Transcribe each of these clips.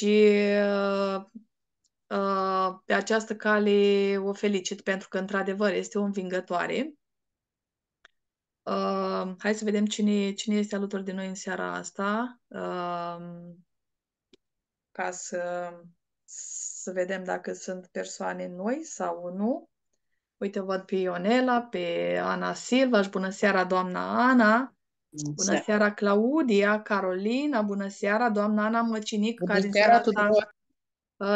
Și uh, uh, pe această cale o felicit pentru că, într-adevăr, este o învingătoare. Uh, hai să vedem cine, cine este alături de noi în seara asta, uh, ca să, să vedem dacă sunt persoane noi sau nu. Uite, văd pe Ionela, pe Ana Silva, și bună seara, doamna Ana. Bună seara, Claudia, Carolina, bună seara, doamna Ana Măcinic, bună care seara tuturor.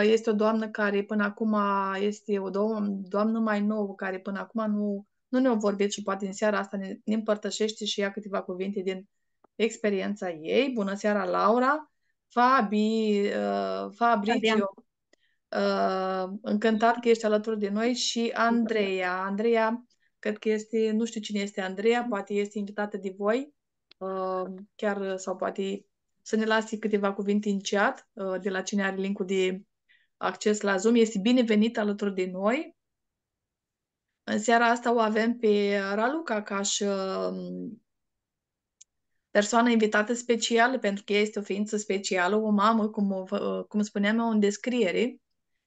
este o doamnă care până acum este o doamnă mai nouă, care până acum nu, nu ne-a vorbit și poate în seara asta ne, ne împărtășește și ea câteva cuvinte din experiența ei. Bună seara, Laura, Fabi, uh, Fabrizio, uh, încântat că ești alături de noi și Andreea. Andreea, cred că este, nu știu cine este Andreea, poate este invitată de voi, uh, chiar sau poate să ne lasi câteva cuvinte în chat uh, de la cine are linkul de acces la Zoom. Este binevenit alături de noi. În seara asta o avem pe Raluca ca și uh, persoană invitată specială, pentru că ea este o ființă specială, o mamă, cum, uh, cum spuneam eu în descriere,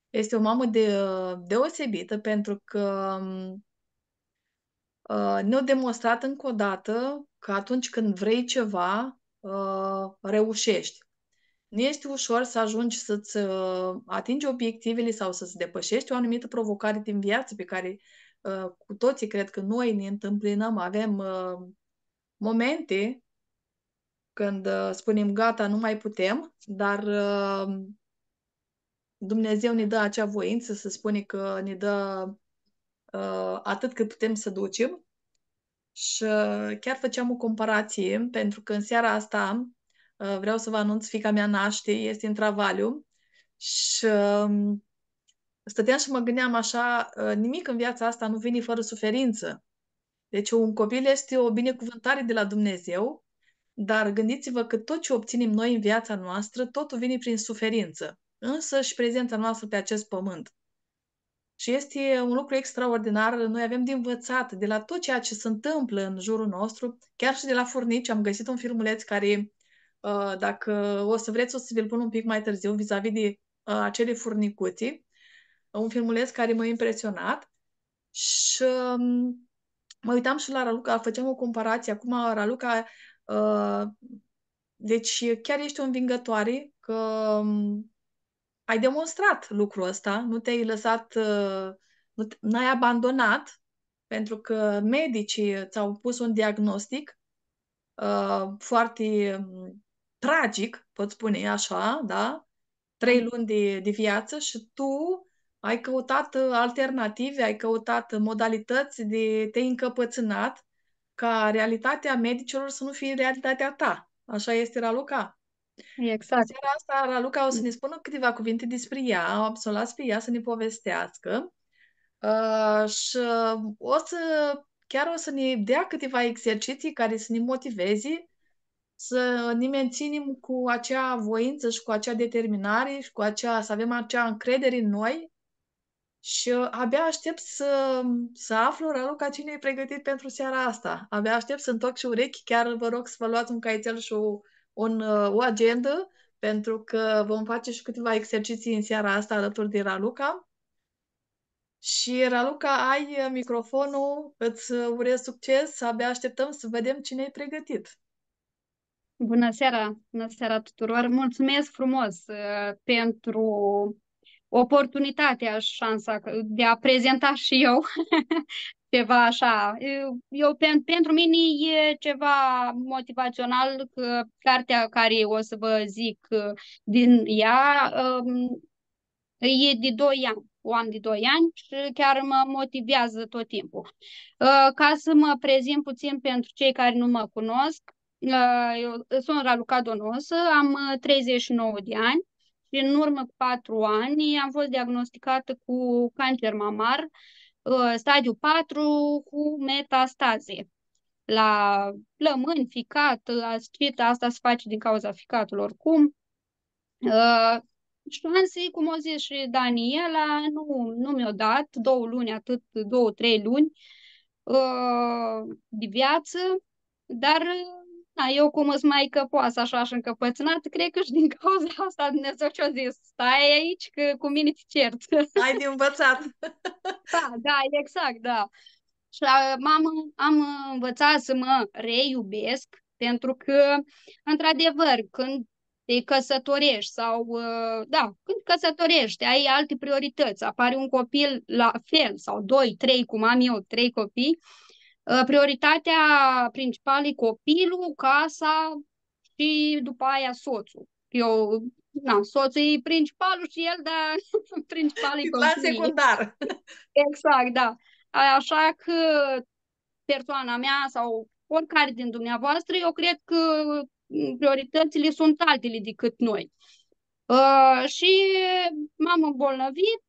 este o mamă de, deosebită pentru că uh, ne-a demonstrat încă o dată că atunci când vrei ceva, uh, reușești. Nu este ușor să ajungi să-ți uh, atingi obiectivele sau să-ți depășești o anumită provocare din viață pe care uh, cu toții cred că noi ne întâmpinăm, avem uh, momente când uh, spunem gata, nu mai putem, dar uh, Dumnezeu ne dă acea voință să spune că ne dă uh, atât cât putem să ducem. Și uh, chiar făceam o comparație, pentru că în seara asta uh, vreau să vă anunț, fica mea naște, este în travaliu și uh, stăteam și mă gândeam așa, uh, nimic în viața asta nu vine fără suferință. Deci un copil este o binecuvântare de la Dumnezeu, dar gândiți-vă că tot ce obținem noi în viața noastră, totul vine prin suferință însă și prezența noastră pe acest pământ. Și este un lucru extraordinar. Noi avem de învățat de la tot ceea ce se întâmplă în jurul nostru, chiar și de la furnici. Am găsit un filmuleț care, uh, dacă o să vreți, o să vi-l pun un pic mai târziu, vis-a-vis de uh, acele furnicuții. Un filmuleț care m-a impresionat. Și um, mă uitam și la Raluca, făceam o comparație. Acum Raluca, uh, deci chiar ești o învingătoare, că um, ai demonstrat lucrul ăsta, nu te-ai lăsat, uh, nu n-ai abandonat, pentru că medicii ți-au pus un diagnostic uh, foarte um, tragic, pot spune așa, da? Trei luni de, de viață și tu ai căutat alternative, ai căutat modalități de te încăpățânat ca realitatea medicilor să nu fie realitatea ta. Așa este Raluca. Exact. Seara asta, Raluca o să ne spună câteva cuvinte despre ea, o să o las pe ea să ne povestească uh, și o să, chiar o să ne dea câteva exerciții care să ne motiveze să ne menținem cu acea voință și cu acea determinare și cu acea, să avem acea încredere în noi și abia aștept să, să aflu, Raluca, cine e pregătit pentru seara asta. Abia aștept să întorc și urechi, chiar vă rog să vă luați un caietel și o, un, uh, o agendă pentru că vom face și câteva exerciții în seara asta alături de Raluca. Și Raluca, ai uh, microfonul, îți uh, urez succes, abia așteptăm să vedem cine e pregătit. Bună seara, bună seara tuturor! Mulțumesc frumos uh, pentru oportunitatea și șansa de a prezenta și eu ceva așa. Eu, pentru mine e ceva motivațional că cartea care o să vă zic uh, din ea um, e de 2 ani, o am de 2 ani și chiar mă motivează tot timpul. Uh, ca să mă prezint puțin pentru cei care nu mă cunosc, uh, eu sunt Raluca Donosă, am 39 de ani și în urmă cu 4 ani am fost diagnosticată cu cancer mamar Uh, stadiu 4 cu metastaze. La plămâni, ficat, ascit, asta se face din cauza ficatului oricum. Uh, șanse, cum o zis și Daniela, nu, nu mi-o dat două luni, atât două, trei luni uh, de viață, dar da, eu cum sunt mai căpoasă așa și încăpățânată, cred că și din cauza asta Dumnezeu ce-a zis, stai aici că cu mine te cert. Ai de învățat. da, da, exact, da. Și am, am învățat să mă reiubesc, pentru că, într-adevăr, când te căsătorești sau, uh, da, când căsătorești, ai alte priorități, apare un copil la fel sau doi, trei, cum am eu, trei copii, uh, prioritatea principală e copilul, casa și după aia soțul. Eu, na, soțul e principalul și el, dar principalul e La secundar. Exact, da. Așa că persoana mea sau oricare din dumneavoastră, eu cred că prioritățile sunt altele decât noi. Uh, și m-am îmbolnăvit,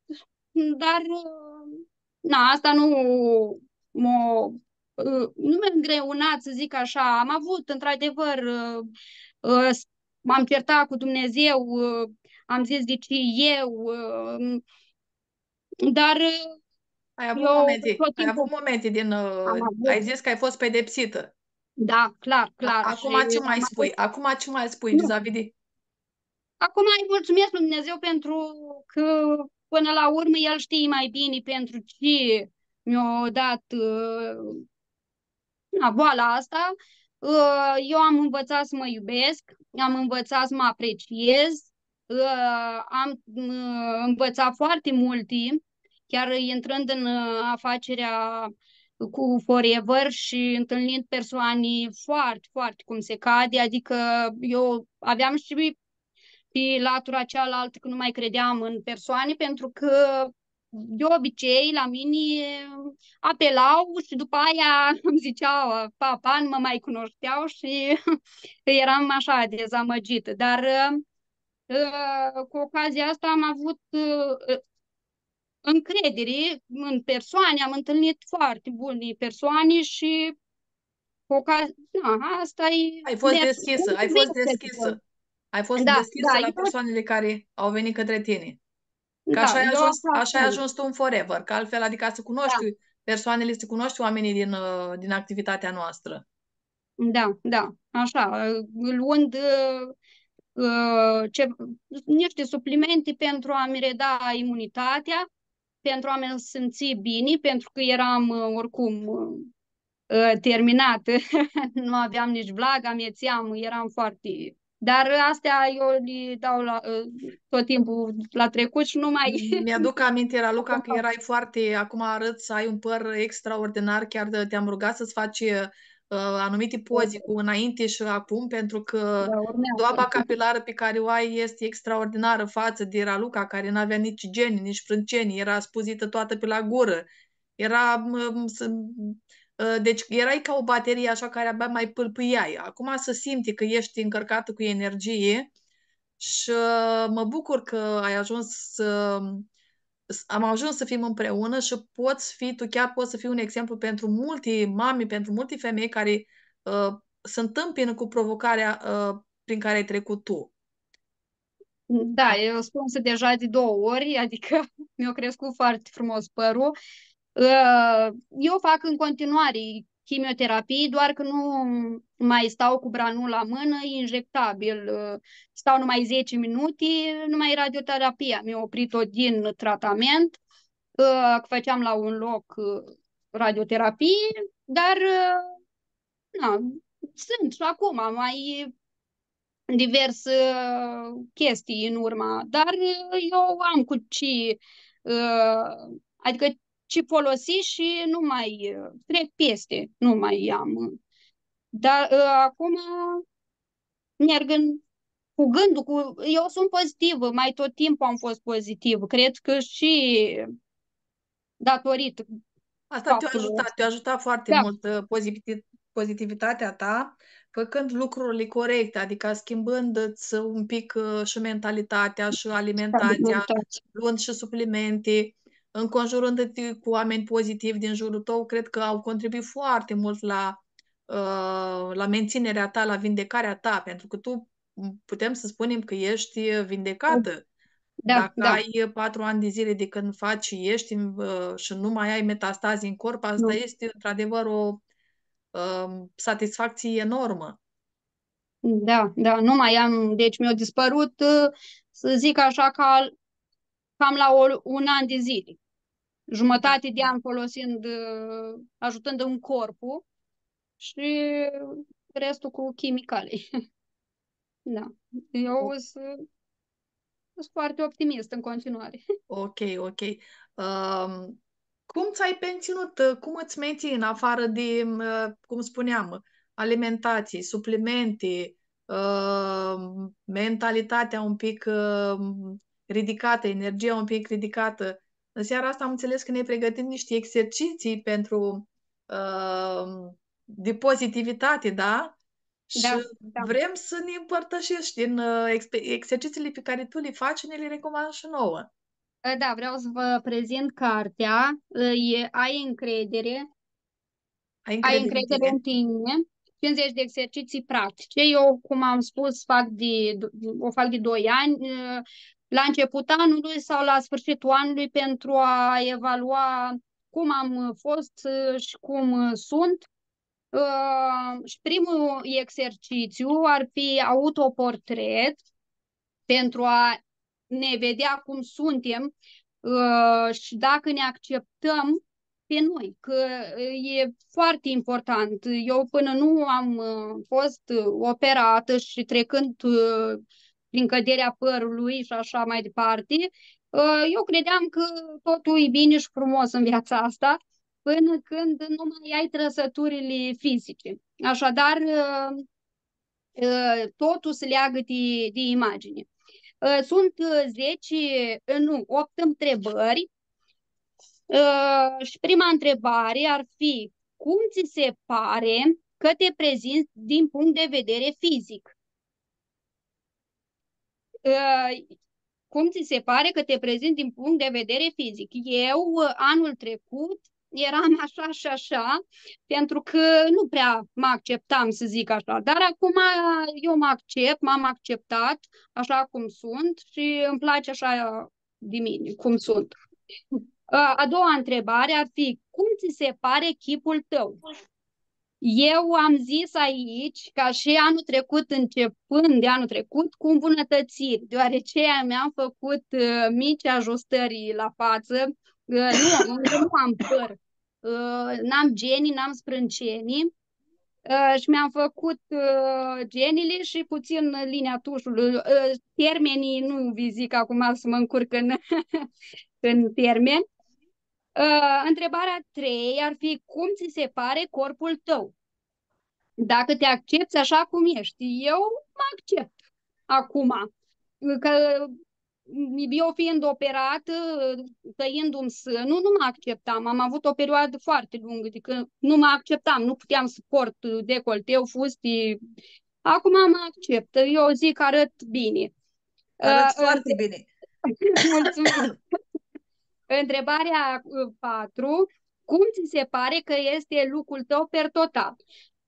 dar uh, na, asta nu m-a uh, nu mi-a îngreunat, să zic așa. Am avut, într-adevăr, uh, uh, m-am certat cu Dumnezeu, uh, am zis de ce eu, uh, dar ai avut, eu, momente, timpul, ai avut momente din... Uh, ai zis că ai fost pedepsită. Da, clar, clar. Acum ce mai spui? Acum ce mai spui vis-a-vis de... Acum îi mulțumesc lui Dumnezeu pentru că până la urmă El știe mai bine pentru ce mi-a dat uh, na, boala asta. Uh, eu am învățat să mă iubesc, am învățat să mă apreciez, uh, am uh, învățat foarte multe, chiar intrând în uh, afacerea cu Forever și întâlnind persoane foarte, foarte cum se cade, adică eu aveam și pe latura cealaltă că nu mai credeam în persoane pentru că de obicei la mine apelau și după aia îmi ziceau papa, nu mă mai cunoșteau și eram așa dezamăgită. Dar uh, cu ocazia asta am avut uh, încredere în persoane, am întâlnit foarte bune persoane și cu ocazia, da, asta e... Ai fost deschisă, ai fost deschisă. Ai fost da, deschisă da, la persoanele care au venit către tine. Că da, așa, ai ajuns, așa ai ajuns tu în forever, că altfel, adică să cunoști da. persoanele, să cunoști oamenii din, uh, din activitatea noastră. Da, da, așa, luând uh, uh, ce, niște suplimente pentru a-mi reda imunitatea, pentru a mă simți bine, pentru că eram uh, oricum uh, uh, terminată, nu aveam nici vlag, amețeam, eram foarte... Dar astea eu le dau la, tot timpul la trecut și nu mai... Mi-aduc aminte, Luca, că erai foarte... Acum arăt să ai un păr extraordinar, chiar te-am rugat să-ți faci uh, anumite poze cu înainte și acum, pentru că da, doaba capilară pe care o ai este extraordinară față de Raluca, care nu avea nici geni, nici frânceni, era spuzită toată pe la gură. Era... Uh, deci erai ca o baterie așa care abia mai pâlpâiai. Acum să simți că ești încărcată cu energie și uh, mă bucur că ai ajuns să am ajuns să fim împreună și poți fi, tu chiar poți să fii un exemplu pentru multe mame, pentru multe femei care uh, se întâmpină cu provocarea uh, prin care ai trecut tu. Da, eu spun să deja de două ori, adică mi-a crescut foarte frumos părul. Uh, eu fac în continuare chimioterapii, doar că nu mai stau cu branul la mână, e injectabil. Stau numai 10 minute, numai radioterapia. Mi-a oprit-o din tratament, că făceam la un loc radioterapie, dar na, sunt și acum mai diverse chestii în urma, dar eu am cu ce, adică ci folosi și nu mai uh, trec peste, nu mai am. Dar uh, acum merg în, cu gândul, cu, eu sunt pozitivă, mai tot timpul am fost pozitivă. Cred că și datorită Asta te-a ajutat, te-a ajutat foarte da. mult uh, pozitiv, pozitivitatea ta, făcând lucrurile corecte, adică schimbând-ți un pic și mentalitatea și alimentația, luând și suplimente, înconjurându-te cu oameni pozitivi din jurul tău, cred că au contribuit foarte mult la, uh, la menținerea ta, la vindecarea ta, pentru că tu putem să spunem că ești vindecată. Da, Dacă da. ai patru ani de zile de când faci și ești uh, și nu mai ai metastazi în corp, asta nu. este într-adevăr o uh, satisfacție enormă. Da, da, nu mai am, deci mi-a dispărut, uh, să zic așa, ca, cam la o, un an de zile. Jumătate de Da. an folosind, uh, ajutând în corpul și restul cu chimicale. Da. Eu O- sunt, sunt foarte optimist în continuare. Ok, ok. Um, cum ți-ai menținut, uh, cum îți menții în afară de, uh, cum spuneam, alimentație, suplimente, uh, mentalitatea un pic uh, ridicată, energia un pic ridicată. În seara asta am înțeles că ne pregătim niște exerciții pentru uh, de pozitivitate, da? Și Da, da. vrem să ne împărtășești din uh, expe- exercițiile pe care tu le faci și ne le recomand și nouă. Da, vreau să vă prezint cartea. E, ai încredere, Ai ai încredere în încredere tine? în tine. 50 de exerciții practice. Eu, cum am spus, fac de, o fac de 2 ani. La început anului sau la sfârșitul anului pentru a evalua cum am fost și cum sunt. Uh, și primul exercițiu ar fi autoportret pentru a ne vedea cum suntem uh, și dacă ne acceptăm pe noi, că e foarte important. Eu până nu am uh, fost operată și trecând uh, prin căderea părului și așa mai departe, uh, eu credeam că totul e bine și frumos în viața asta, până când nu mai ai trăsăturile fizice. Așadar, uh, uh, totul se leagă de, de imagine. Uh, Sunt uh, 10, uh, nu, 8 întrebări Uh, și prima întrebare ar fi, cum ți se pare că te prezinți din punct de vedere fizic? Uh, cum ți se pare că te prezinți din punct de vedere fizic? Eu, uh, anul trecut, eram așa și așa, pentru că nu prea mă acceptam, să zic așa, dar acum eu mă accept, m-am acceptat așa cum sunt și îmi place așa de mine, cum sunt. A doua întrebare ar fi, cum ți se pare chipul tău? Eu am zis aici, ca și anul trecut, începând de anul trecut, cu îmbunătățiri, deoarece mi-am făcut uh, mici ajustări la față. Uh, nu, nu am păr, uh, n-am genii, n-am sprâncenii uh, și mi-am făcut uh, genile și puțin linia tușului. Uh, termenii nu vi zic acum să mă încurc în, în termeni. Uh, întrebarea 3 ar fi cum ți se pare corpul tău? Dacă te accepti așa cum ești, eu mă accept acum. Că eu fiind operată, tăindu-mi sânul, nu mă acceptam. Am avut o perioadă foarte lungă de când nu mă acceptam, nu puteam să port decolteu, fusti. Acum mă accept. Eu zic că arăt bine. Arăți Uh, foarte bine. Mulțumesc. Întrebarea 4. Cum ți se pare că este lucrul tău per total?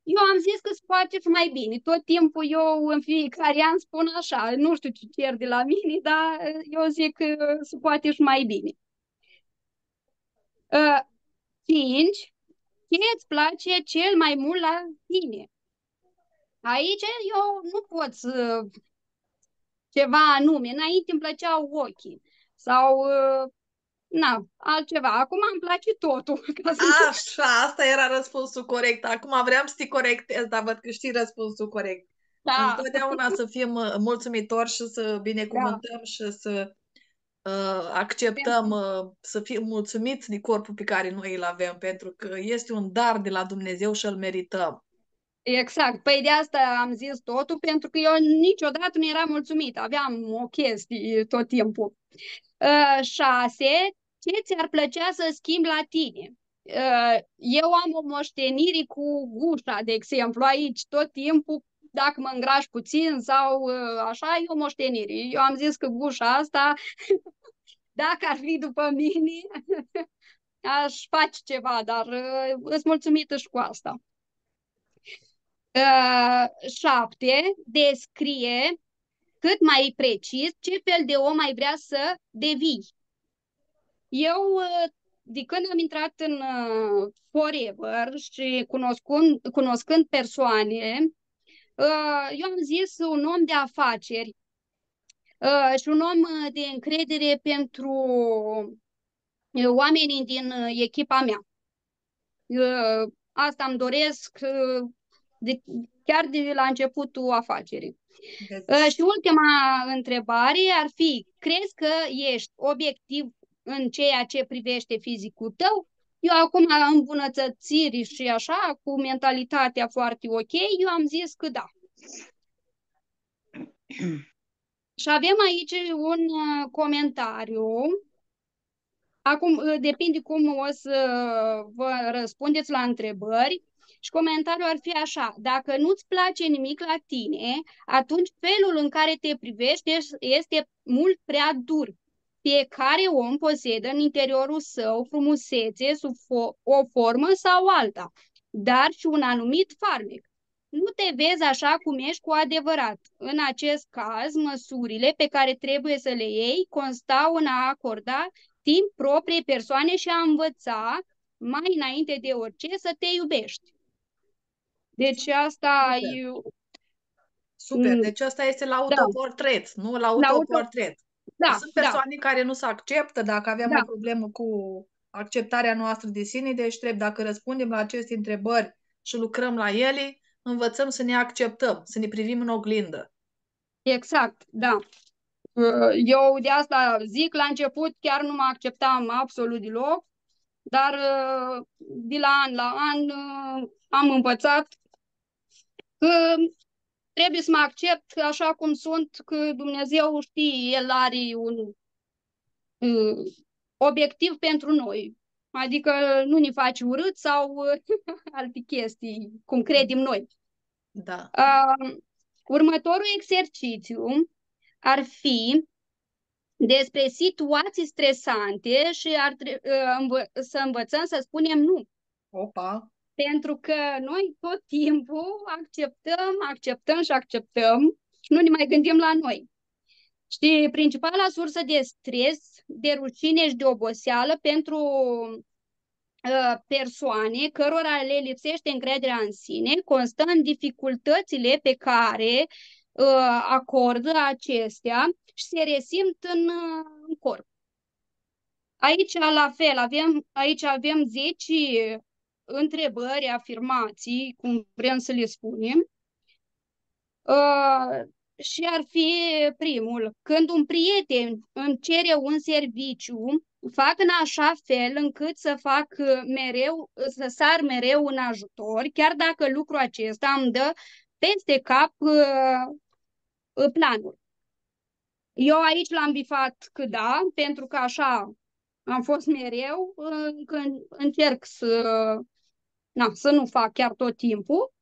Eu am zis că se poate fi mai bine. Tot timpul eu în fiecare an spun așa, nu știu ce cer de la mine, dar eu zic că se poate și mai bine. 5. Ce îți place cel mai mult la tine? Aici eu nu pot să ceva anume. Înainte îmi plăceau ochii sau na, altceva. Acum îmi place totul. Ca să Așa, asta era răspunsul corect. Acum vreau să te corectez, dar văd că știi răspunsul corect. da, Întotdeauna să fim uh, mulțumitori și să da, binecuvântăm și să uh, acceptăm, uh, să fim mulțumiți de corpul pe care noi îl avem, pentru că este un dar de la Dumnezeu și îl merităm. exact. Păi de asta am zis totul, pentru că eu niciodată nu eram mulțumită. Aveam o chestie tot timpul. Uh, șase, ce ți-ar plăcea să schimbi la tine? Uh, eu am o moștenire cu gușa, de exemplu, aici tot timpul, dacă mă îngraș puțin sau uh, așa, e o moștenire. Eu am zis că gușa asta, dacă ar fi după mine, aș face ceva, dar uh, îți mulțumită și cu asta. Uh, șapte, descrie cât mai precis ce fel de om ai vrea să devii. Eu, uh, de când am intrat în uh, Forever și cunoscând, cunoscând persoane, eu am zis un om de afaceri și un om de încredere pentru oamenii din echipa mea. Asta îmi doresc de, chiar de la începutul afacerii. Deci... Și ultima întrebare ar fi, crezi că ești obiectiv în ceea ce privește fizicul tău? Eu acum am îmbunătățiri și așa, cu mentalitatea foarte ok, eu am zis că da. și avem aici un uh, comentariu. Acum, uh, depinde cum o să vă răspundeți la întrebări. Și comentariul ar fi așa, dacă nu-ți place nimic la tine, atunci felul în care te privești este mult prea dur. Fiecare om posedă în interiorul său frumusețe sub o formă sau alta, dar și un anumit farmec. Nu te vezi așa cum ești cu adevărat. În acest caz, măsurile pe care trebuie să le iei constau în a acorda timp propriei persoane și a învăța mai înainte de orice să te iubești. Deci asta Super. e... Super, mm. deci asta este la da. autoportret, da. nu la autoportret. Da, Sunt da. persoane da. care nu se acceptă dacă avem da. o problemă cu acceptarea noastră de sine, deci trebuie, dacă răspundem la aceste întrebări și lucrăm la ele, învățăm să ne acceptăm, să ne privim în oglindă. Exact, da. Eu de asta zic, la început chiar nu mă acceptam absolut deloc, dar de la an la an am învățat că trebuie să mă accept așa cum sunt, că Dumnezeu știe, El are un uh, obiectiv pentru noi. Adică nu ne face urât sau alte chestii, cum credem noi. Da. Uh, următorul exercițiu ar fi despre situații stresante și ar tre- uh, să învățăm să spunem nu. Opa! Pentru că noi tot timpul acceptăm, acceptăm și acceptăm și nu ne mai gândim la noi. Și principala sursă de stres, de rușine și de oboseală pentru uh, persoane cărora le lipsește încrederea în sine constă în dificultățile pe care uh, acordă acestea și se resimt în, uh, în corp. Aici, la fel, avem, aici avem 10 întrebări, afirmații, cum vrem să le spunem. Uh, și ar fi primul, când un prieten îmi cere un serviciu, fac în așa fel încât să fac mereu, să sar mereu în ajutor, chiar dacă lucrul acesta îmi dă peste cap uh, planul. Eu aici l-am bifat că da, pentru că așa am fost mereu, uh, când încerc să na, să nu fac chiar tot timpul.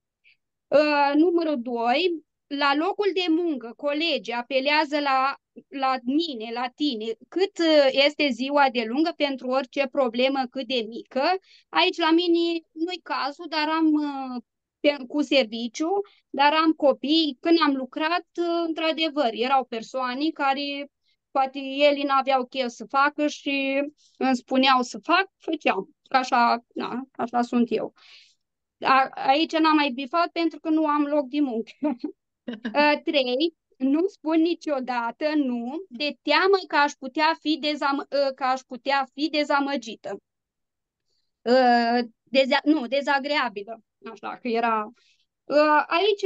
Uh, numărul 2, la locul de muncă, colegii apelează la, la mine, la tine, cât uh, este ziua de lungă pentru orice problemă cât de mică. Aici la mine nu-i cazul, dar am uh, pe, cu serviciu, dar am copii. Când am lucrat, uh, într-adevăr, erau persoane care poate ele n-aveau chef să facă și îmi spuneau să fac, făceam. Așa, na, așa sunt eu. A, aici n-am mai bifat pentru că nu am loc de muncă. Trei, nu spun niciodată nu, de teamă că aș putea fi, dezam- că aș putea fi dezamăgită. Deza- nu, dezagreabilă. Așa că era... Aici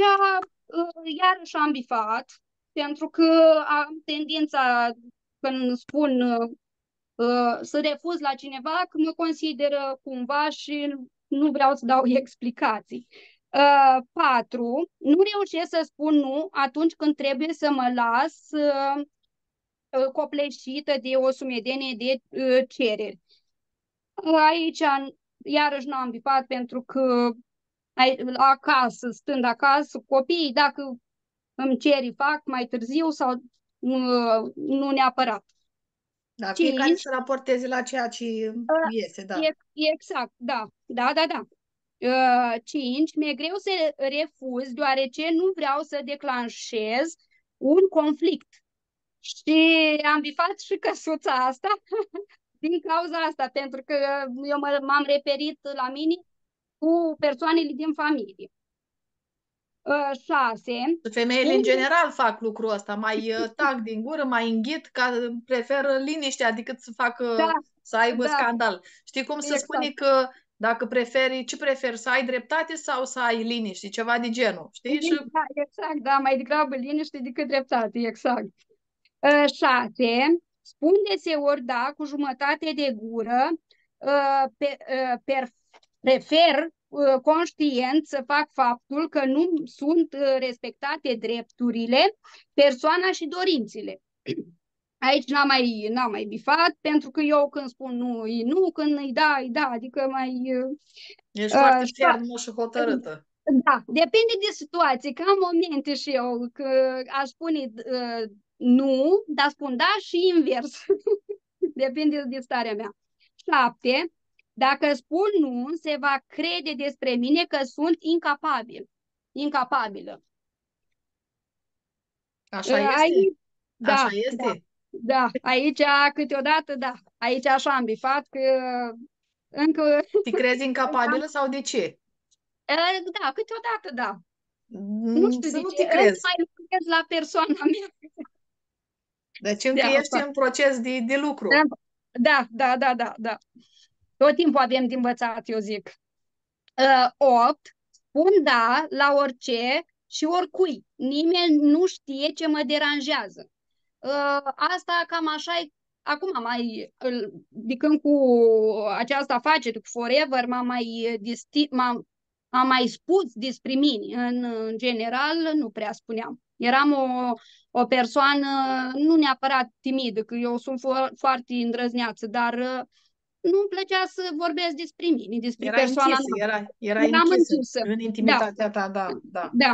iarăși am bifat, pentru că am tendința când spun uh, să refuz la cineva că mă consideră cumva și nu vreau să dau explicații. Uh, patru, nu reușesc să spun nu atunci când trebuie să mă las uh, copleșită de o sumedenie de uh, cereri. Aici, iarăși nu am bifat pentru că acasă, stând acasă, copiii, dacă îmi ceri, fac mai târziu sau uh, nu neapărat. Da, Cinci, fiecare să raporteze la ceea ce uh, iese, da. E, exact, da, da, da, da. Uh, cinci, mi-e greu să refuz deoarece nu vreau să declanșez un conflict. Și am bifat și căsuța asta din cauza asta, pentru că eu m-am referit la mine cu persoanele din familie. Uh, șase. Femeile în general fac lucrul ăsta, mai uh, tac din gură, mai înghit, ca preferă liniștea decât să facă, da, să aibă da. scandal. Știi cum exact. se spune că dacă preferi, ce preferi, să ai dreptate sau să ai liniște, ceva de genul, știi? Exact, și... exact, da, mai degrabă liniște decât dreptate, exact. Uh, șase, spun deseori da cu jumătate de gură, uh, pe, uh, per, prefer uh, conștient să fac faptul că nu sunt uh, respectate drepturile, persoana și dorințele. Aici n-am mai, n-am mai bifat, pentru că eu când spun nu, e nu, când îi da, îi da, adică mai... Uh, Ești uh, foarte fermă și hotărâtă. Da, depinde de situație, că am momente și eu că aș spune uh, nu, dar spun da și invers. depinde de starea mea. Șapte, dacă spun nu, se va crede despre mine că sunt incapabil. Incapabilă. Așa este? Aici, da, Așa este? Da. Da, aici câteodată, da. Aici așa am bifat că încă... Te crezi incapabilă sau de ce? Da, câteodată, da. Mm, nu știu să de nu ce. te crezi. mai lucrez la persoana mea. Deci încă da, ești în proces de, de lucru. Da, da, da, da, da. Tot timpul avem de învățat, eu zic. Uh, opt, spun da la orice și oricui. Nimeni nu știe ce mă deranjează. Uh, asta cam așa e acum mai, de când cu această afacere, cu Forever, m-am mai, disti, m-am, am mai spus despre mine. În, în general, nu prea spuneam. Eram o, o persoană nu neapărat timidă, că eu sunt fo- foarte îndrăzneață, dar uh, nu-mi plăcea să vorbesc despre mine, despre era persoana închisă, mea. Era, era Eram închisă, închisă în intimitatea da. ta, da, da. Da.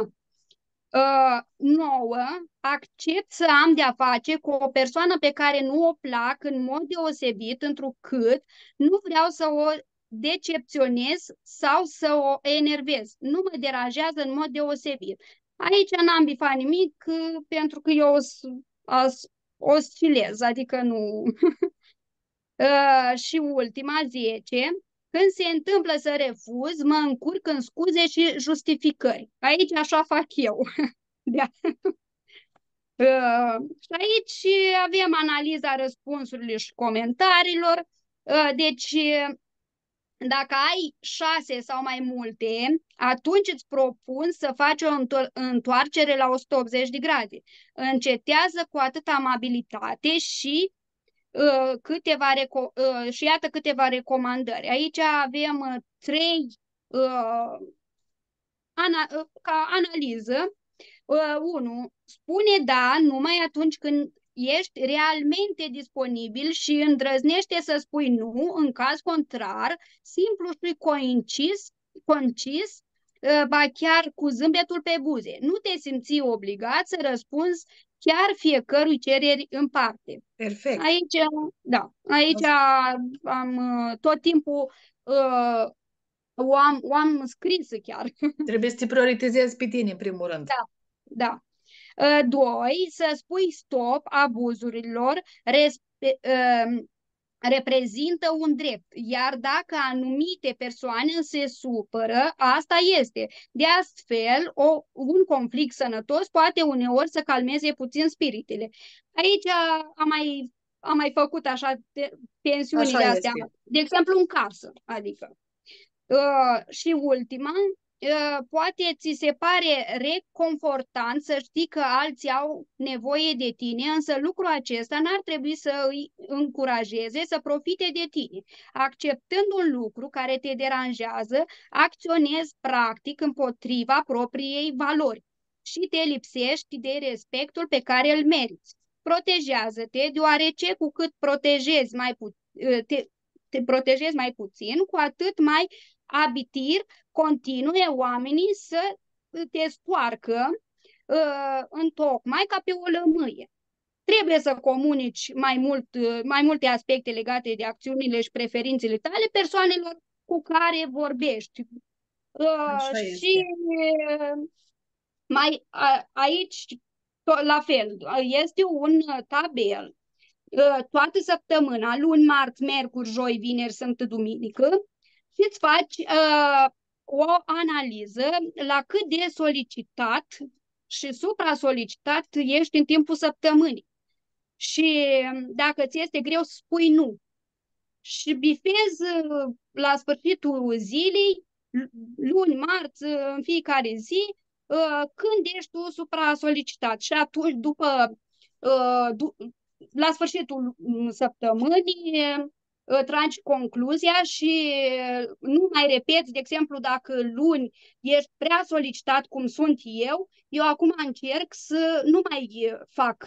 Uh, nouă, accept să am de-a face cu o persoană pe care nu o plac în mod deosebit, întrucât nu vreau să o decepționez sau să o enervez. Nu mă deranjează în mod deosebit. Aici n-am bifat nimic pentru că eu oscilez, adică nu... uh, și ultima, 10, când se întâmplă să refuz, mă încurc în scuze și justificări. Aici așa fac eu. da. Uh, și aici avem analiza răspunsurilor și comentariilor. Uh, deci, dacă ai șase sau mai multe, atunci îți propun să faci o întoarcere la 180 de grade. Încetează cu atât amabilitate și Uh, câteva reco- uh, și iată câteva recomandări. Aici avem uh, trei ana- ca analiză. Unu, spune da numai atunci când ești realmente disponibil și îndrăznește să spui nu, în caz contrar, simplu și concis, concis ba chiar cu zâmbetul pe buze. Nu te simți obligat să răspunzi chiar fiecărui cereri în parte. Perfect. Aici, da, aici am tot timpul uh, o, am, o am scris chiar. Trebuie să te prioritizezi pe tine, în primul rând. Da, da. Uh, doi, să spui stop abuzurilor, respe, uh, reprezintă un drept, iar dacă anumite persoane se supără, asta este. De astfel, o, un conflict sănătos poate uneori să calmeze puțin spiritele. Aici am mai, am mai făcut așa pensiunile așa astea. Este. De exemplu, în casă, adică. Uh, și ultima, Ă, poate ți se pare reconfortant să știi că alții au nevoie de tine, însă lucrul acesta n-ar trebui să îi încurajeze să profite de tine. Acceptând un lucru care te deranjează, acționezi practic împotriva propriei valori și te lipsești de respectul pe care îl meriți. Protejează-te, deoarece cu cât protejezi mai pu- ă, te, te protejezi mai puțin, cu atât mai abitir continue oamenii să te stoarcă uh, în tocmai ca pe o lămâie. Trebuie să comunici mai, mult, uh, mai multe aspecte legate de acțiunile și preferințele tale persoanelor cu care vorbești. Uh, și uh, mai a, aici, to- la fel, este un tabel uh, toată săptămâna, luni, marți, miercuri, joi, vineri, sâmbătă, duminică, și îți faci uh, o analiză la cât de solicitat și supra-solicitat ești în timpul săptămânii. Și dacă ți este greu, spui nu. Și bifezi la sfârșitul zilei, luni, marți, în fiecare zi, când ești tu supra-solicitat. Și atunci, după, la sfârșitul săptămânii, tragi concluzia și nu mai repeți, de exemplu, dacă luni ești prea solicitat cum sunt eu, eu acum încerc să nu mai fac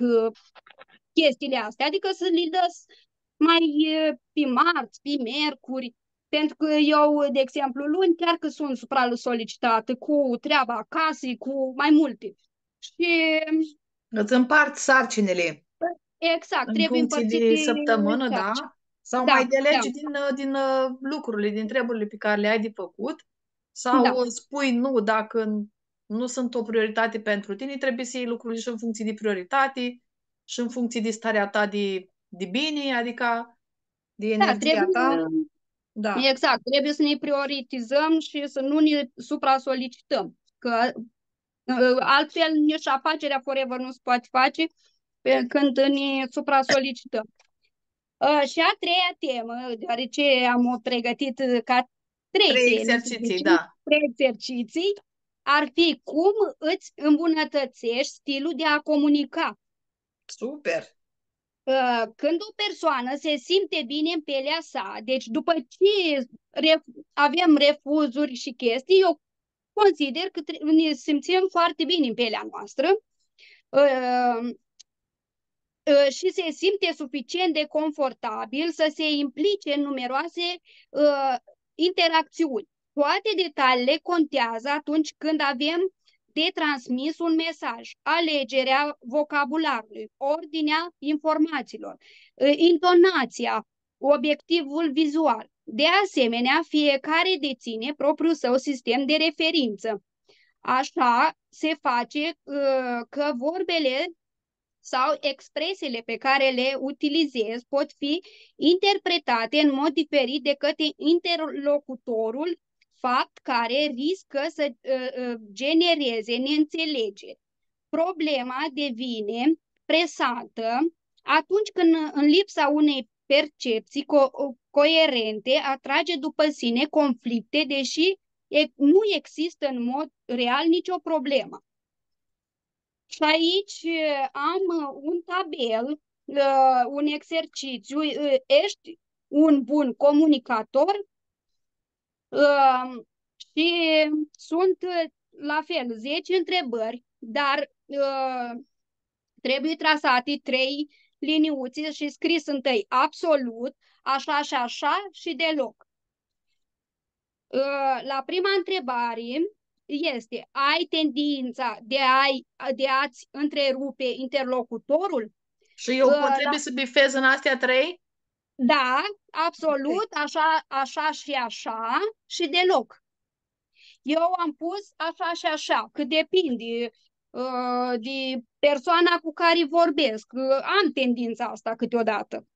chestiile astea, adică să le las mai pe marți, pe miercuri, pentru că eu, de exemplu, luni chiar că sunt supra-solicitată cu treaba acasă, cu mai multe. Și... Îți împart sarcinile. Exact, în trebuie funcție de săptămână, da? Sau Da, mai delegi da. din, uh, din uh, lucrurile, din treburile pe care le ai de făcut? Sau Da. uh, spui nu, dacă nu sunt o prioritate pentru tine, trebuie să iei lucrurile și în funcție de prioritate și în funcție de starea ta de, de bine, adică de Da, energia trebuie, ta. Da. exact, trebuie să ne prioritizăm și să nu ne supra-solicităm. Că uh, altfel nici afacerea forever nu se poate face pe când ne supra-solicităm. Uh, și a treia temă, deoarece am o pregătit ca trei, Trei teme, să exerciții, zicem, da. trei exerciții, ar fi cum îți îmbunătățești stilul de a comunica. Super. Uh, când o persoană se simte bine în pielea sa, deci după ce ref- avem refuzuri și chestii, eu consider că tre- ne simțim foarte bine în pielea noastră uh, uh, și se simte suficient de confortabil să se implice în numeroase uh, interacțiuni. Toate detaliile contează atunci când avem de transmis un mesaj, alegerea vocabularului, ordinea informațiilor, uh, intonația, obiectivul vizual. De asemenea, fiecare deține propriul său sistem de referință. Așa se face uh, că vorbele sau expresiile pe care le utilizez pot fi interpretate în mod diferit de către interlocutorul, fapt care riscă să uh, uh, genereze neînțelegeri. Problema devine presantă atunci când, în lipsa unei percepții co- coerente, atrage după sine conflicte, deși e- nu există în mod real nicio problemă. Și aici uh, am uh, un tabel, uh, un exercițiu. Uh, Ești un bun comunicator uh, și sunt uh, la fel 10 întrebări, dar uh, trebuie trasate trei liniuțe și scris întâi absolut, așa și așa și deloc. Uh, La prima întrebare este, ai tendința de, a, de a-ți întrerupe interlocutorul? Și eu Uh, pot trebuie să bifez în astea trei? Da, absolut, așa, așa și așa și deloc. Eu am pus așa și așa, că depinde uh, de persoana cu care vorbesc. Uh, am tendința asta câteodată.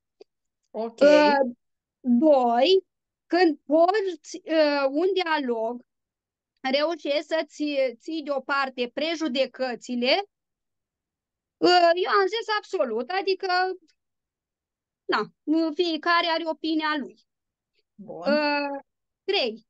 Ok. Uh, doi, când porți uh, un dialog, reușești să-ți ții deoparte prejudecățile, uh, eu am zis absolut, adică, na, fiecare are opinia lui. Bun. Uh, trei,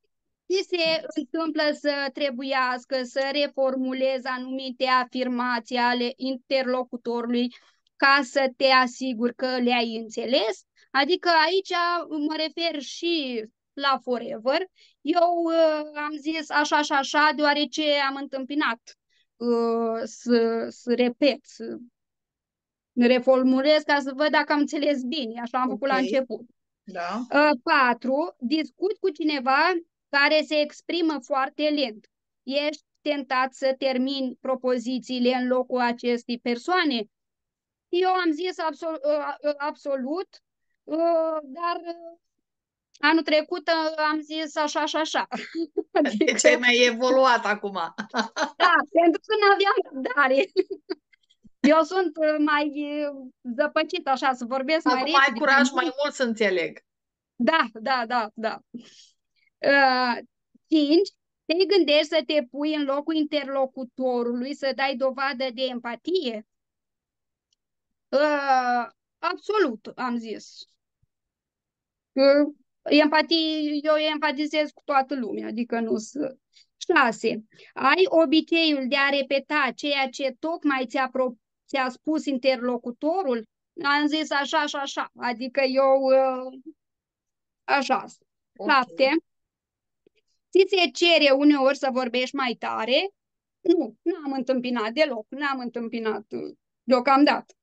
ți se întâmplă să trebuiască să reformulezi anumite afirmații ale interlocutorului ca să te asiguri că le-ai înțeles. Adică aici mă refer și la Forever. Eu uh, am zis așa și așa, deoarece am întâmpinat uh, să, să repet, să reformulez ca să văd dacă am înțeles bine. Așa am făcut la Ok. început. Da. Uh, Patru, discut cu cineva care se exprimă foarte lent. Ești tentat să termini propozițiile în locul acestei persoane? Eu am zis absolut, absolut uh, dar uh, anul trecut uh, am zis așa și așa. Deci ai mai evoluat acum. Da, pentru că nu aveam răbdare. Eu sunt uh, mai uh, zăpăcit așa, să vorbesc mai Acum repede. ai curaj mai mult să înțeleg. Da, da, da, da. Uh, cinci, te gândești să te pui în locul interlocutorului, să dai dovadă de empatie? Uh, absolut, am zis. Uh, empatie, eu empatizez cu toată lumea, adică nu să... 6. Ai obiceiul de a repeta ceea ce tocmai ți-a, pro... ți-a spus interlocutorul? Am zis așa și așa, adică eu uh, așa. Okay. 7. Ți se cere uneori să vorbești mai tare? Nu, nu am întâmpinat deloc, nu am întâmpinat uh, deocamdată.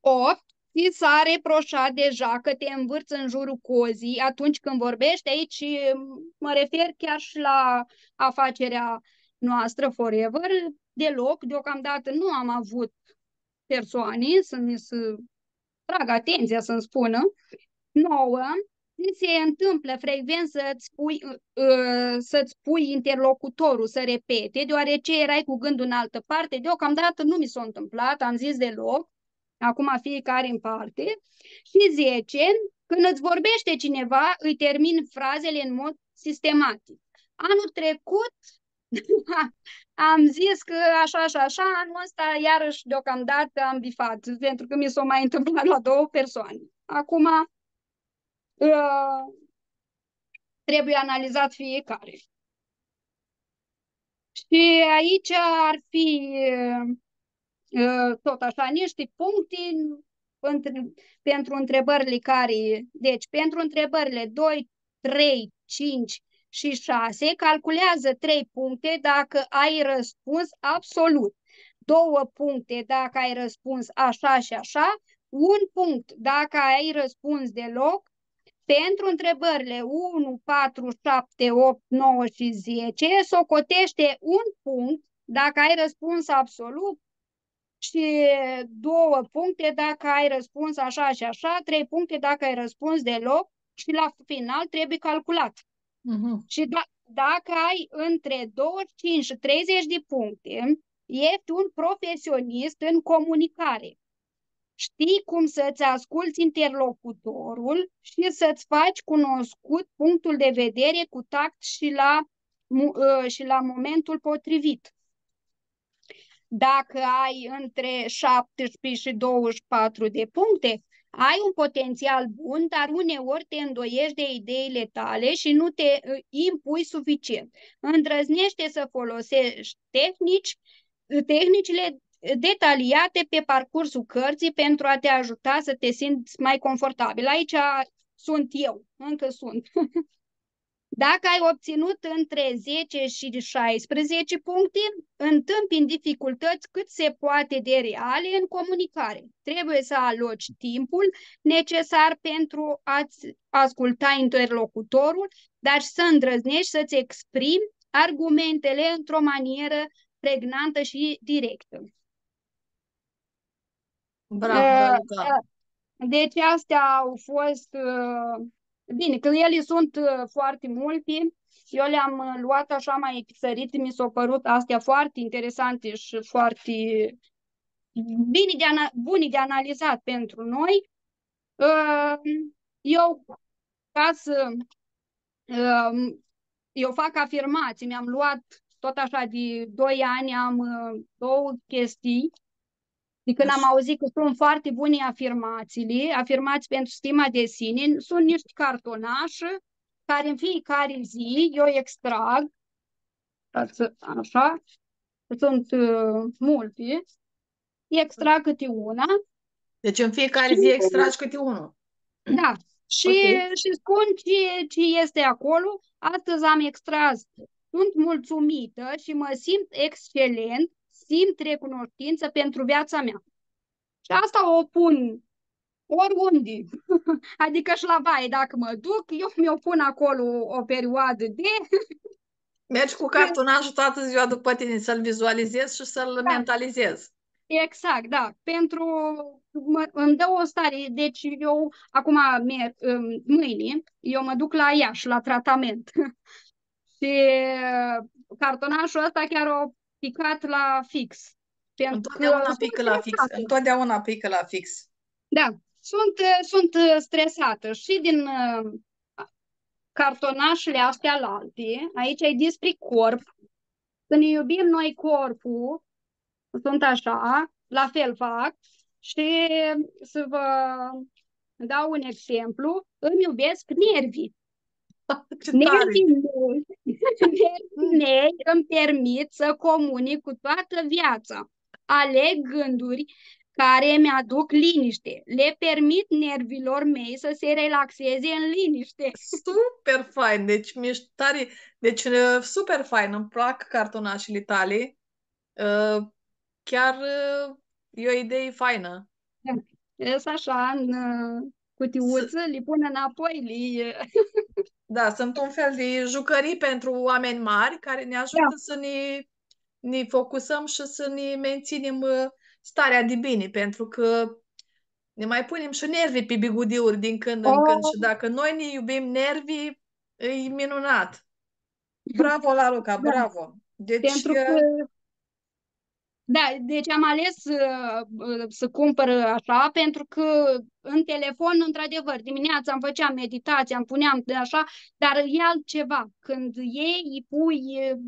8. Ți s-a reproșat deja că te învârți în jurul cozii atunci când vorbești aici, mă refer chiar și la afacerea noastră Forever, deloc, deocamdată nu am avut persoane să mi se trag atenția să-mi spună. 9 se întâmplă frecvent să-ți pui, uh, să-ți pui interlocutorul să repete, deoarece erai cu gândul în altă parte. Deocamdată nu mi s-a întâmplat, am zis deloc, acum fiecare în parte. Și 10, când îți vorbește cineva, îi termin frazele în mod sistematic. Anul trecut am zis că așa și așa, anul ăsta iarăși deocamdată am bifat, pentru că mi s-a mai întâmplat la două persoane. Acum uh, trebuie analizat fiecare. Și aici ar fi uh, tot așa niște puncte între, pentru întrebările care... Deci, pentru întrebările 2, 3, 5 și 6, calculează 3 puncte dacă ai răspuns absolut. Două puncte dacă ai răspuns așa și așa, un punct dacă ai răspuns deloc pentru întrebările 1, 4, 7, 8, 9 și 10, socotește un punct dacă ai răspuns absolut și două puncte dacă ai răspuns așa și așa, trei puncte dacă ai răspuns deloc și la final trebuie calculat. Uh-huh. Și da, dacă ai între 25 și 30 de puncte, ești un profesionist în comunicare știi cum să-ți asculți interlocutorul și să-ți faci cunoscut punctul de vedere cu tact și la, ă, și la momentul potrivit. Dacă ai între 17 și 24 de puncte, ai un potențial bun, dar uneori te îndoiești de ideile tale și nu te ă, impui suficient. Îndrăznește să folosești tehnici, tehnicile detaliate pe parcursul cărții pentru a te ajuta să te simți mai confortabil. Aici sunt eu, încă sunt. Dacă ai obținut între 10 și 16 puncte, întâmpini dificultăți cât se poate de reale în comunicare. Trebuie să aloci timpul necesar pentru a-ți asculta interlocutorul, dar să îndrăznești să-ți exprimi argumentele într-o manieră pregnantă și directă. Bravo, uh, Deci astea au fost, uh, bine, că ele sunt uh, foarte multe, eu le-am luat așa mai sărit, mi s-au părut astea foarte interesante și foarte bine de, bune de analizat pentru noi. Eu, ca să eu fac afirmații, mi-am luat tot așa de 2 ani, am două chestii de când am auzit că sunt foarte bune afirmațiile, afirmații pentru stima de sine, sunt niște cartonașe care în fiecare zi eu extrag, așa, sunt uh, multe, extrag câte una. Deci în fiecare zi extragi câte unul. Da. Și, okay. și spun ce, ce este acolo. Astăzi am extras. Sunt mulțumită și mă simt excelent simt recunoștință pentru viața mea. Și asta o pun oriunde. adică și la baie, dacă mă duc, eu mi-o pun acolo o perioadă de... Mergi cu cartonajul toată ziua după tine să-l vizualizezi și să-l da. mentalizezi. Exact, da. Pentru... Mă, îmi dă o stare. Deci eu acum merg, mâine, eu mă duc la Iași, la tratament. și cartonașul ăsta chiar o picat la fix. Pentru întotdeauna pică la fix. Întotdeauna pică la fix. Da. Sunt, sunt uh, stresată și din uh, cartonașele astea la alte, aici e despre corp. Să ne iubim noi corpul, sunt așa, la fel fac, și să vă dau un exemplu, îmi iubesc nervii. Nervii mei, nervii mei îmi permit să comunic cu toată viața. Aleg gânduri care mi-aduc liniște. Le permit nervilor mei să se relaxeze în liniște. Super fain, deci mi-ești tare, deci uh, super fain, îmi plac cartonașele tale. Uh, chiar uh, e o idee faină. Da. așa, în cutiuță, S- le pun înapoi, le... Da, sunt un fel de jucării pentru oameni mari care ne ajută da. să ne, ne focusăm și să ne menținem starea de bine, pentru că ne mai punem și nervi pe bigudiuri din când în oh. când și dacă noi ne iubim nervii, e minunat. Bravo la Luca, da. bravo! Deci, pentru că da, deci am ales uh, să cumpăr așa pentru că în telefon, într-adevăr, dimineața îmi făceam meditație, îmi puneam așa, dar e altceva. Când iei, îi pui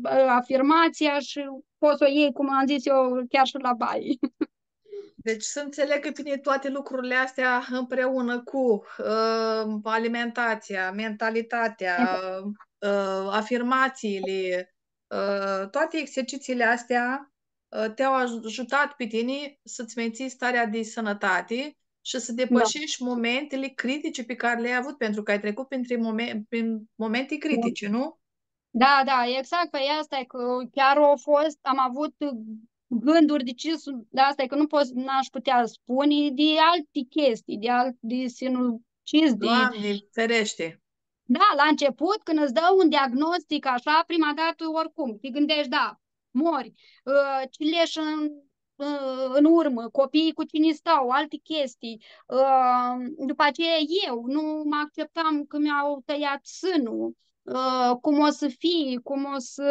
uh, afirmația și poți să o iei, cum am zis eu, chiar și la baie. Deci să înțeleg că bine toate lucrurile astea împreună cu uh, alimentația, mentalitatea, uh, afirmațiile, uh, toate exercițiile astea uh, te-au ajutat pe tine să-ți menții starea de sănătate și să depășești da. momentele critice pe care le-ai avut, pentru că ai trecut prin, momente, prin momente critice, da. nu? Da, da, exact, pe asta e că chiar au fost, am avut gânduri de ce de asta e că nu pot, n-aș putea spune de alte chestii, de alte de sinucis, de... Doamne, ferește! Da, la început, când îți dă un diagnostic așa, prima dată, oricum, te gândești, da, mori, uh, ce leși în, uh, în urmă, copiii cu cine stau, alte chestii. Uh, după aceea eu nu mă acceptam că mi-au tăiat sânul, Uh, cum o să fie, cum o să...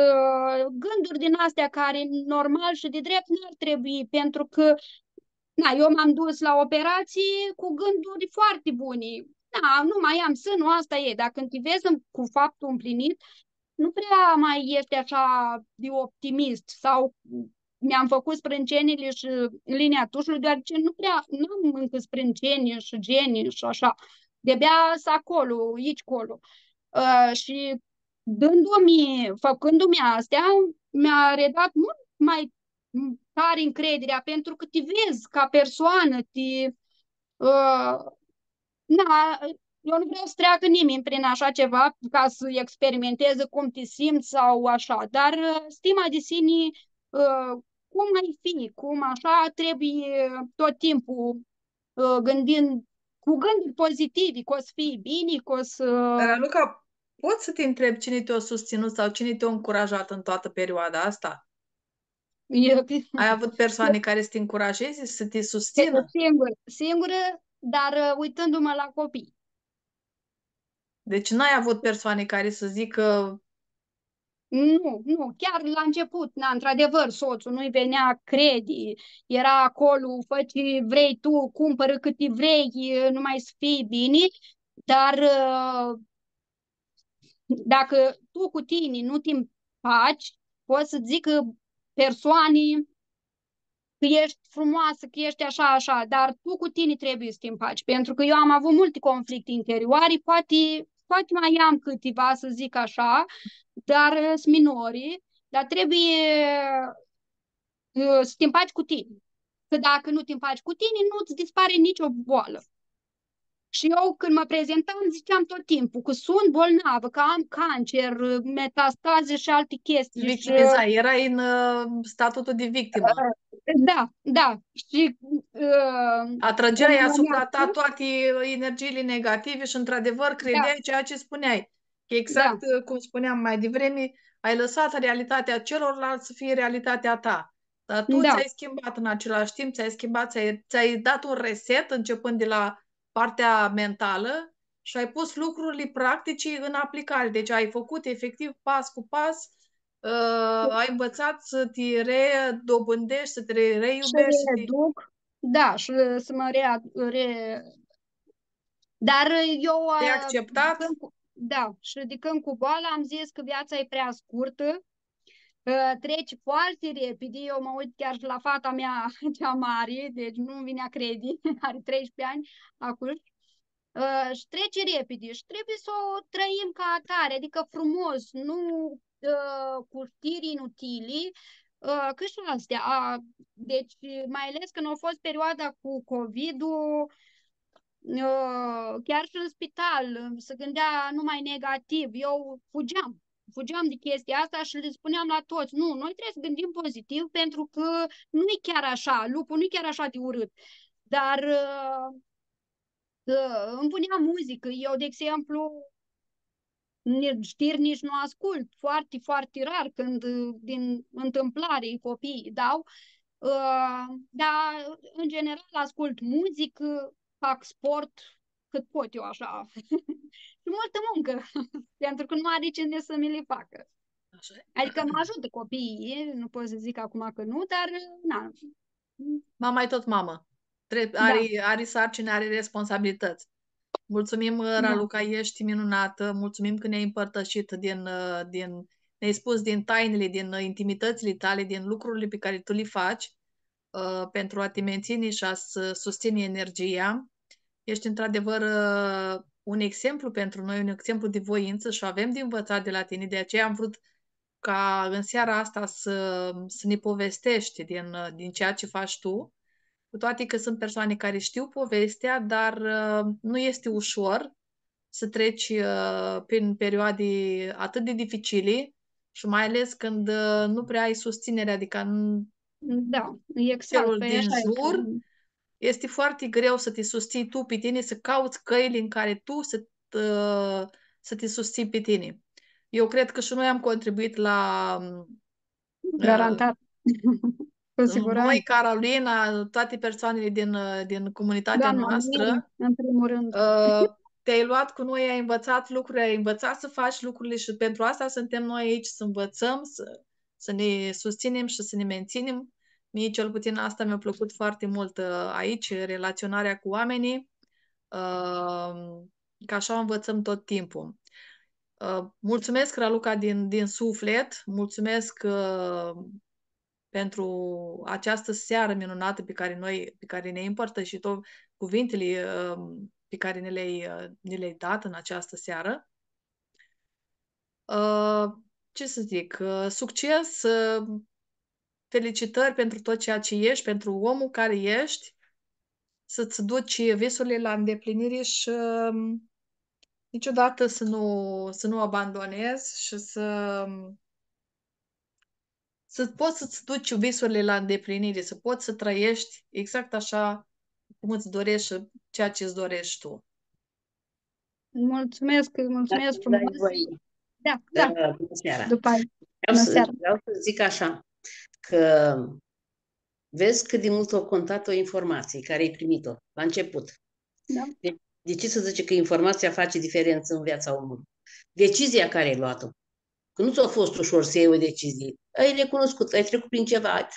gânduri din astea care normal și de drept nu ar trebui, pentru că na, eu m-am dus la operație cu gânduri foarte bune. Da, nu mai am sânul, asta e. Dacă te vezi cu faptul împlinit, nu prea mai ești așa de optimist sau mi-am făcut sprâncenile și linia tușului, deoarece nu prea, nu am încă sprânceni și geni și așa. De-abia să acolo, aici, acolo. Uh, și dându-mi, făcându-mi astea, mi-a redat mult mai tare încrederea, pentru că te vezi ca persoană, te... Uh, na, eu nu vreau să treacă nimeni prin așa ceva ca să experimenteze cum te simți sau așa, dar uh, stima de sine, uh, cum ai fi, cum așa, trebuie tot timpul uh, gândind cu gânduri pozitive, că o să fie bine, că o să... Dar, Luca, Poți să te întreb cine te-a susținut sau cine te-a încurajat în toată perioada asta? Eu... Ai avut persoane care să te încurajeze, să te susțină? Singură, singură, dar uh, uitându-mă la copii. Deci n-ai avut persoane care să zică nu, nu, chiar la început, na, într-adevăr, soțul nu-i venea credi, era acolo, fă ce vrei tu, cumpără cât vrei, numai să fii bine, dar uh, dacă tu cu tine nu te împaci, poți să zică persoane că ești frumoasă, că ești așa, așa, dar tu cu tine trebuie să te împaci, pentru că eu am avut multe conflicte interioare, poate, poate mai am câteva, să zic așa, dar sunt minori, dar trebuie uh, să te împaci cu tine. Că dacă nu te împaci cu tine, nu-ți dispare nicio boală. Și eu când mă prezentam ziceam tot timpul că sunt bolnavă, că am cancer, metastaze și alte chestii. Victimiza, și... era în uh, statutul de victimă. Uh, da, da. Și, uh, Atrageai asupra ta toate energiile negative și într-adevăr credeai da. ceea ce spuneai. Exact da. cum spuneam mai devreme, ai lăsat realitatea celorlalți să fie realitatea ta. Dar tu da. ți-ai schimbat în același timp, ți-ai schimbat, ți-ai, ți-ai dat un reset începând de la partea mentală și ai pus lucrurile practice în aplicare. Deci ai făcut efectiv pas cu pas, uh, ai învățat să te redobândești, să te reiubești. Să reduc, da, și să mă re... re... Dar eu... Te-ai acceptat? Când, da, și ridicând cu boala, am zis că viața e prea scurtă, uh, trece foarte repede. Eu mă uit chiar și la fata mea cea mare, deci nu vine a crede, are 13 ani acum. Uh, și trece repede și trebuie să o trăim ca atare, adică frumos, nu uh, cu știri inutile, uh, că și astea. Uh, deci, mai ales când a fost perioada cu COVID-ul, uh, chiar și în spital se gândea numai negativ. Eu fugeam, fugeam de chestia asta și le spuneam la toți, nu, noi trebuie să gândim pozitiv pentru că nu e chiar așa, lupul nu e chiar așa de urât. Dar uh, uh, îmi punea muzică. Eu, de exemplu, știri nici nu ascult. Foarte, foarte rar când din întâmplare copiii dau. Uh, dar, în general, ascult muzică, fac sport cât pot eu așa. și multă muncă, pentru că nu are cine să mi le facă. Așa. Adică mă ajută copiii, nu pot să zic acum că nu, dar na. Mama e tot mamă. Trebuie, are, da. are sarcini, are responsabilități. Mulțumim, da. Raluca, ești minunată. Mulțumim că ne-ai împărtășit din, din ne-ai spus din tainele, din intimitățile tale, din lucrurile pe care tu le faci uh, pentru a te menține și a susține energia. Ești într-adevăr uh, un exemplu pentru noi, un exemplu de voință și avem de învățat de la tine. De aceea am vrut ca în seara asta să, să ne povestești din, din ceea ce faci tu cu toate că sunt persoane care știu povestea, dar uh, nu este ușor să treci uh, prin perioade atât de dificile și mai ales când uh, nu prea ai susținere, adică da, exact, celul din jur, este foarte greu să te susții tu pe tine, să cauți căile în care tu să, să te susții pe tine. Eu cred că și noi am contribuit la Garantat. Cu siguranță. Noi, Carolina, toate persoanele din, din comunitatea Doamna, noastră, mine, în primul rând. Uh, te-ai luat cu noi, ai învățat lucruri, ai învățat să faci lucrurile și pentru asta suntem noi aici, să învățăm, să, să ne susținem și să ne menținem. Mie cel puțin asta mi-a plăcut foarte mult uh, aici, relaționarea cu oamenii, uh, că așa învățăm tot timpul. Mulțumesc, Raluca, din, din suflet, mulțumesc pentru această seară minunată pe care noi, pe care ne-ai împărtășit-o, cuvintele um, pe care ne le-ai, uh, ne le-ai dat în această seară. Uh, ce să zic, uh, succes, felicitări pentru tot ceea ce ești, pentru omul care ești, să-ți duci visurile la îndeplinire și um, niciodată să nu, să nu abandonezi și să um, să poți să-ți duci visurile la îndeplinire, să poți să trăiești exact așa cum îți dorești și ceea ce îți dorești tu. Mulțumesc, mulțumesc da, frumos. Da, da. da. Bună seara. După aia. Vreau, să, seara. vreau să zic așa, că vezi cât de mult o contat o informație care ai primit-o la început. Da. De, de ce să zice că informația face diferență în viața omului? Decizia care ai luat-o. Că nu ți-a fost ușor să iei o decizie. Ai recunoscut, ai trecut prin ceva,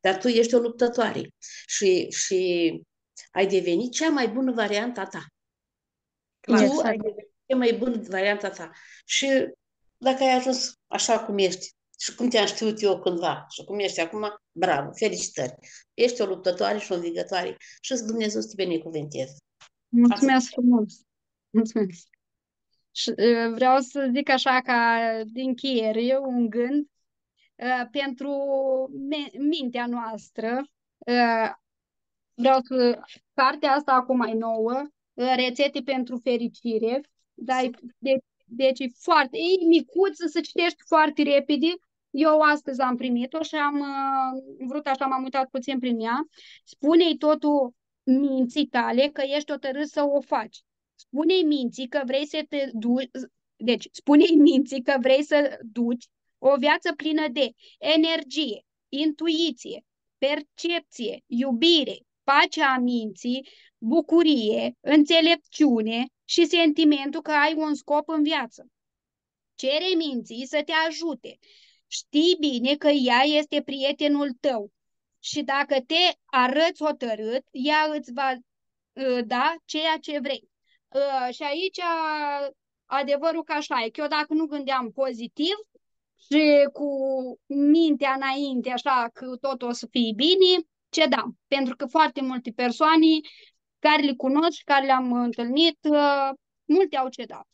dar tu ești o luptătoare și, și ai devenit cea mai bună variantă a ta. Clar, tu exact. ai devenit cea mai bună variantă a ta. Și dacă ai ajuns așa cum ești și cum te-am știut eu cândva și cum ești acum, bravo, felicitări. Ești o luptătoare și o învigătoare și să Dumnezeu să te binecuvânteze. Mulțumesc frumos! Mulțumesc! Și vreau să zic așa ca din încheiere un gând pentru mintea noastră. Vreau să cartea asta acum mai nouă, rețete pentru fericire, dar de, deci e foarte, e micuță, să citești foarte repede. Eu astăzi am primit-o și am vrut așa, m-am uitat puțin prin ea. Spune-i totul minții tale că ești hotărât să o faci spune-i minții că vrei să te duci, deci spune-i minții că vrei să duci o viață plină de energie, intuiție, percepție, iubire, pacea a minții, bucurie, înțelepciune și sentimentul că ai un scop în viață. Cere minții să te ajute. Știi bine că ea este prietenul tău și dacă te arăți hotărât, ea îți va ă, da ceea ce vrei. Uh, și aici adevărul că așa e, că eu dacă nu gândeam pozitiv și cu mintea înainte, așa că tot o să fie bine, ce da? Pentru că foarte multe persoane care le cunosc și care le-am întâlnit, uh, multe au cedat.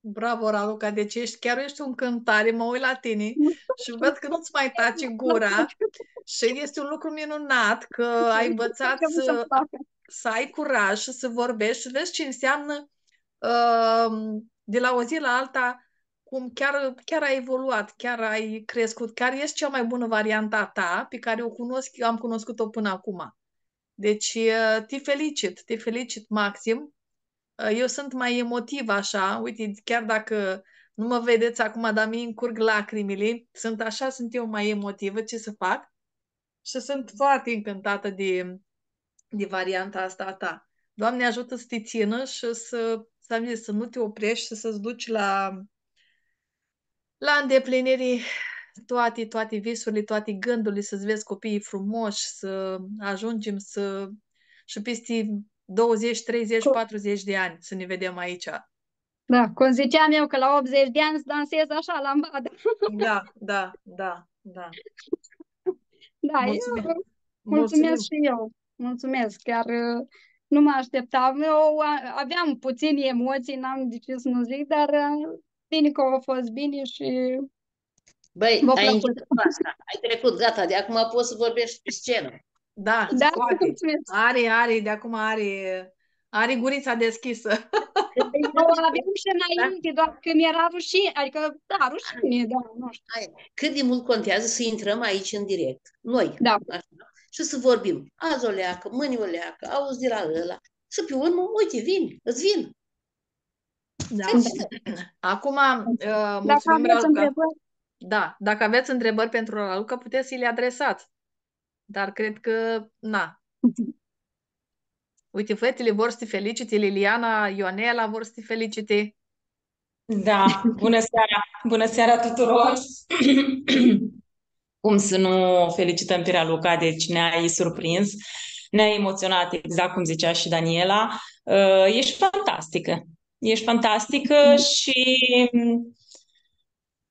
Bravo, Raluca, deci ești, chiar ești un cântare, mă uit la tine și văd că nu-ți mai tace gura. Și este un lucru minunat că ai învățat să, să ai curaj și să vorbești și vezi ce înseamnă uh, de la o zi la alta cum chiar, chiar ai evoluat, chiar ai crescut, chiar ești cea mai bună varianta ta pe care o cunosc, am cunoscut-o până acum. Deci uh, te felicit, te felicit maxim. Uh, eu sunt mai emotiv așa, uite, chiar dacă nu mă vedeți acum, dar mi încurg lacrimile, sunt așa, sunt eu mai emotivă, ce să fac? Și sunt foarte încântată de, de varianta asta a ta. Doamne ajută să te țină și să, să, să nu te oprești și să-ți duci la, la îndeplinirii toate, toate visurile, toate gândurile, să-ți vezi copiii frumoși, să ajungem să... și peste 20, 30, 40 de ani să ne vedem aici. Da, cum ziceam eu că la 80 de ani să dansez așa la ambadă. Da, da, da, da. Da, mulțumesc. eu mulțumesc și eu. Mulțumesc, chiar uh, nu mă așteptam. Eu aveam puține emoții, n-am de ce să nu zic, dar uh, bine că au fost bine și Băi, ai început asta, ai trecut, gata, de acum poți să vorbești pe scenă. Da, da poate. Are, are, de acum are, are gurița deschisă. Eu aveam și înainte, doar că mi-era rușine, adică, da, rușine, da, nu știu. Cât de mult contează să intrăm aici în direct, noi, da. așa, și să vorbim. Azi o leacă, mâine o leacă, auzi de la ăla, și pe urmă, uite, vin, îți vin. Da. Acum, uh, mulțumim, Dacă da, dacă aveți întrebări pentru Raluca, puteți să le adresați. Dar cred că, na. Uite, fetele vor să te felicite, Liliana, Ionela vor să te felicite. Da, bună seara! Bună seara tuturor! Cum să nu felicităm pe Raluca, deci ne-ai surprins, ne-ai emoționat, exact cum zicea și Daniela. Uh, ești fantastică! Ești fantastică și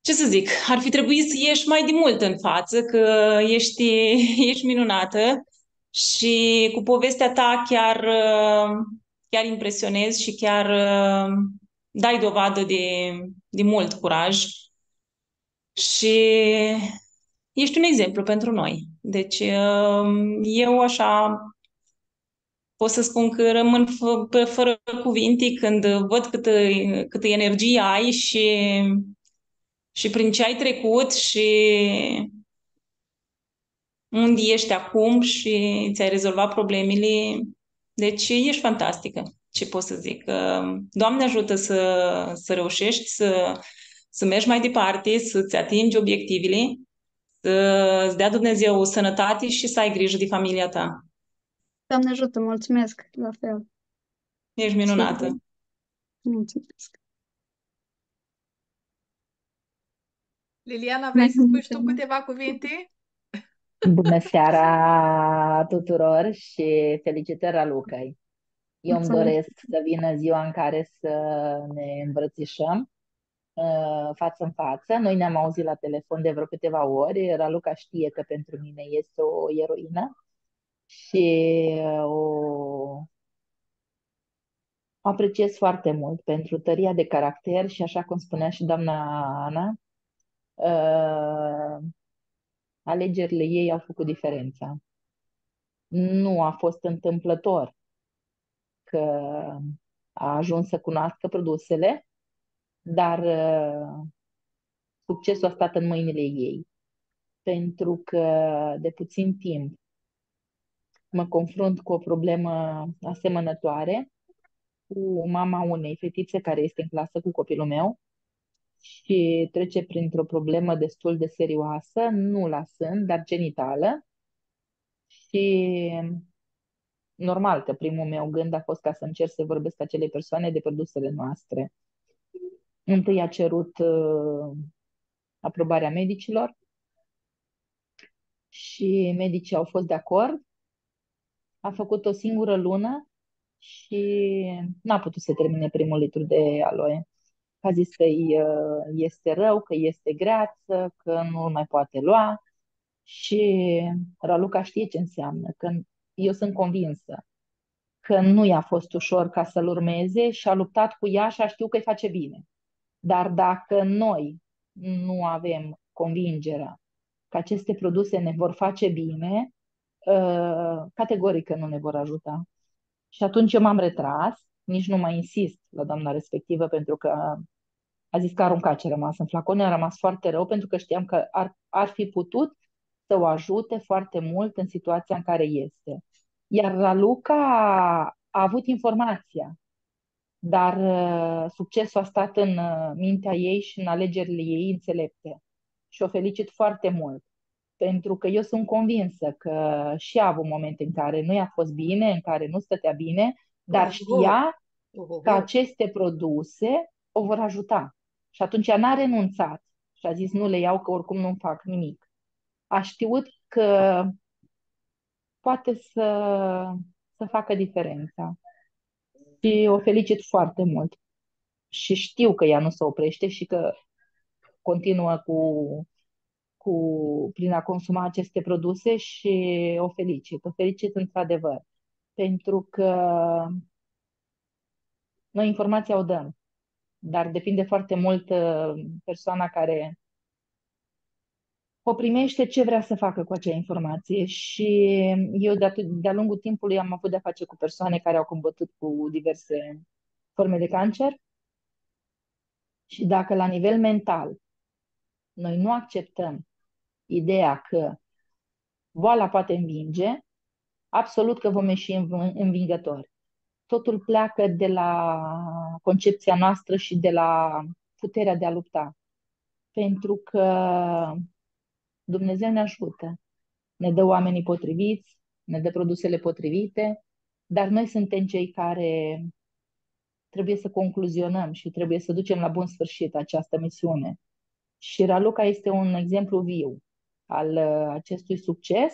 ce să zic, ar fi trebuit să ieși mai de mult în față, că ești, ești minunată și cu povestea ta chiar, chiar impresionezi și chiar dai dovadă de, de mult curaj și ești un exemplu pentru noi. Deci eu așa pot să spun că rămân f- fără cuvinte când văd câtă, câtă energie ai și și prin ce ai trecut și unde ești acum și ți-ai rezolvat problemele. Deci ești fantastică, ce pot să zic. Doamne ajută să, să reușești, să, să mergi mai departe, să-ți atingi obiectivele, să-ți dea Dumnezeu sănătate și să ai grijă de familia ta. Doamne ajută, mulțumesc, la fel. Ești minunată. Mulțumesc. Liliana, vrei să spui și tu câteva cuvinte? Bună seara tuturor și felicitări Ralucai. Eu îmi doresc să vină ziua în care să ne îmbrățișăm uh, față în față. Noi ne-am auzit la telefon de vreo câteva ori. Raluca știe că pentru mine este o eroină și uh, o apreciez foarte mult pentru tăria de caracter și așa cum spunea și doamna Ana, uh, alegerile ei au făcut diferența. Nu a fost întâmplător că a ajuns să cunoască produsele, dar uh, succesul a stat în mâinile ei. Pentru că de puțin timp mă confrunt cu o problemă asemănătoare cu mama unei fetițe care este în clasă cu copilul meu și trece printr-o problemă destul de serioasă, nu la sân, dar genitală. Și normal că primul meu gând a fost ca să încerc să vorbesc cu acele persoane de produsele noastre. Întâi a cerut uh, aprobarea medicilor și medicii au fost de acord. A făcut o singură lună și n-a putut să termine primul litru de aloe a zis că este rău, că este greață, că nu mai poate lua și Raluca știe ce înseamnă, că eu sunt convinsă că nu i-a fost ușor ca să-l urmeze și a luptat cu ea și a știut că îi face bine. Dar dacă noi nu avem convingerea că aceste produse ne vor face bine, uh, categoric că nu ne vor ajuta. Și atunci eu m-am retras, nici nu mai insist la doamna respectivă pentru că a zis că arunca ce rămas în flacon, a rămas foarte rău pentru că știam că ar, ar fi putut să o ajute foarte mult în situația în care este. Iar Raluca a avut informația, dar uh, succesul a stat în uh, mintea ei și în alegerile ei înțelepte. Și o felicit foarte mult, pentru că eu sunt convinsă că și a avut momente în care nu i-a fost bine, în care nu stătea bine, dar știa că aceste produse o vor ajuta. Și atunci ea n-a renunțat și a zis nu le iau că oricum nu fac nimic. A știut că poate să, să facă diferența. Și o felicit foarte mult. Și știu că ea nu se oprește și că continuă cu, cu, prin a consuma aceste produse și o felicit. O felicit într-adevăr. Pentru că noi informația o dăm, dar depinde foarte mult uh, persoana care o primește ce vrea să facă cu acea informație și eu de de-a lungul timpului am avut de-a face cu persoane care au combătut cu diverse forme de cancer și dacă la nivel mental noi nu acceptăm ideea că boala poate învinge, absolut că vom ieși învingători. Totul pleacă de la concepția noastră și de la puterea de a lupta. Pentru că Dumnezeu ne ajută, ne dă oamenii potriviți, ne dă produsele potrivite, dar noi suntem cei care trebuie să concluzionăm și trebuie să ducem la bun sfârșit această misiune. Și Raluca este un exemplu viu al uh, acestui succes.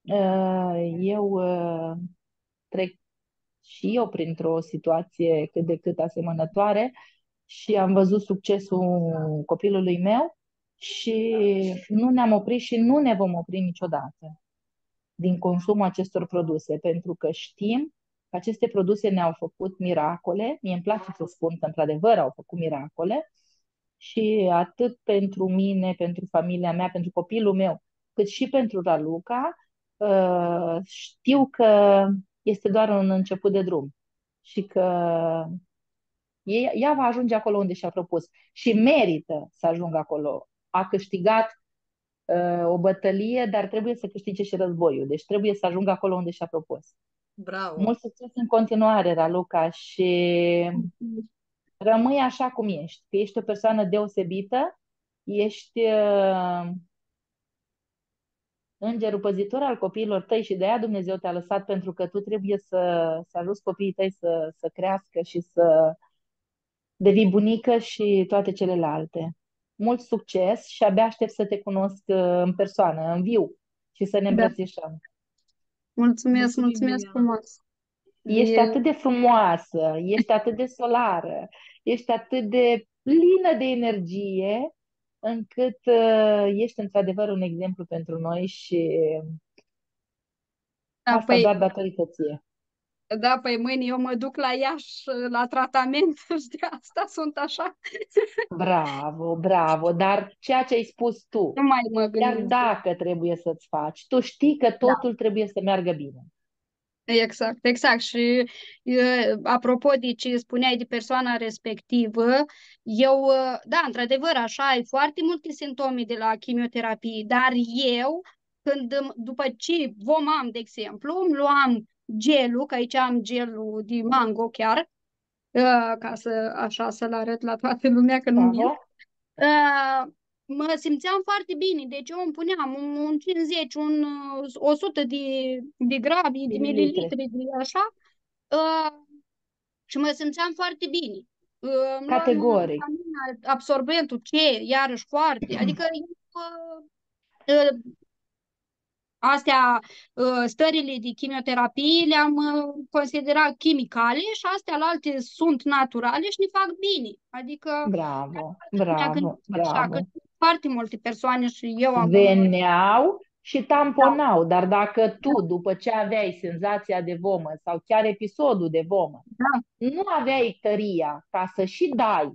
Uh, eu uh, trec și eu printr-o situație cât de cât asemănătoare și am văzut succesul copilului meu și nu ne-am oprit și nu ne vom opri niciodată din consumul acestor produse, pentru că știm că aceste produse ne-au făcut miracole. Mie îmi place să spun că, într-adevăr, au făcut miracole și atât pentru mine, pentru familia mea, pentru copilul meu, cât și pentru Raluca, uh, știu că este doar un început de drum și că ea va ajunge acolo unde și-a propus și merită să ajungă acolo a câștigat uh, o bătălie, dar trebuie să câștige și războiul. Deci trebuie să ajungă acolo unde și-a propus. Bravo! Mult succes în continuare, Raluca, și rămâi așa cum ești. Că ești o persoană deosebită, ești uh, îngerul păzitor al copiilor tăi și de aia Dumnezeu te-a lăsat pentru că tu trebuie să, să ajuți copiii tăi să, să crească și să devii bunică și toate celelalte mult succes și abia aștept să te cunosc uh, în persoană, în viu și să ne da. îmbrățișăm. Mulțumesc, mulțumim, mulțumesc frumos! Ești e... atât de frumoasă, ești atât de solară, ești atât de plină de energie, încât uh, ești într-adevăr un exemplu pentru noi și da, asta păi, doar datorită ție. Da, păi mâine eu mă duc la Iași la tratament și de asta sunt așa. Bravo, bravo, dar ceea ce ai spus tu, nu mai mă chiar dacă trebuie să-ți faci, tu știi că da. totul da. trebuie să meargă bine. Exact, exact. Și apropo de ce spuneai de persoana respectivă, eu, da, într-adevăr, așa, ai foarte multe simptome de la chimioterapie, dar eu, când, după ce vom am, de exemplu, îmi luam gelul, că aici am gelul de mango chiar, uh, ca să așa să-l arăt la toată lumea că nu uh, mă simțeam foarte bine, deci eu îmi puneam un, un 50, un 100 de, de grame, de mililitri, de așa, uh, și mă simțeam foarte bine. Uh, Categoric. Absorbentul C, iarăși foarte, adică uh, uh, Astea, uh, stările de chimioterapie le-am uh, considerat chimicale și astea alte sunt naturale și ne fac bine. Adică... Bravo, bravo, bravo. Așa, că foarte multe persoane și eu am... Veneau și tamponau, da. dar dacă tu, după ce aveai senzația de vomă sau chiar episodul de vomă, da. nu aveai tăria ca să și dai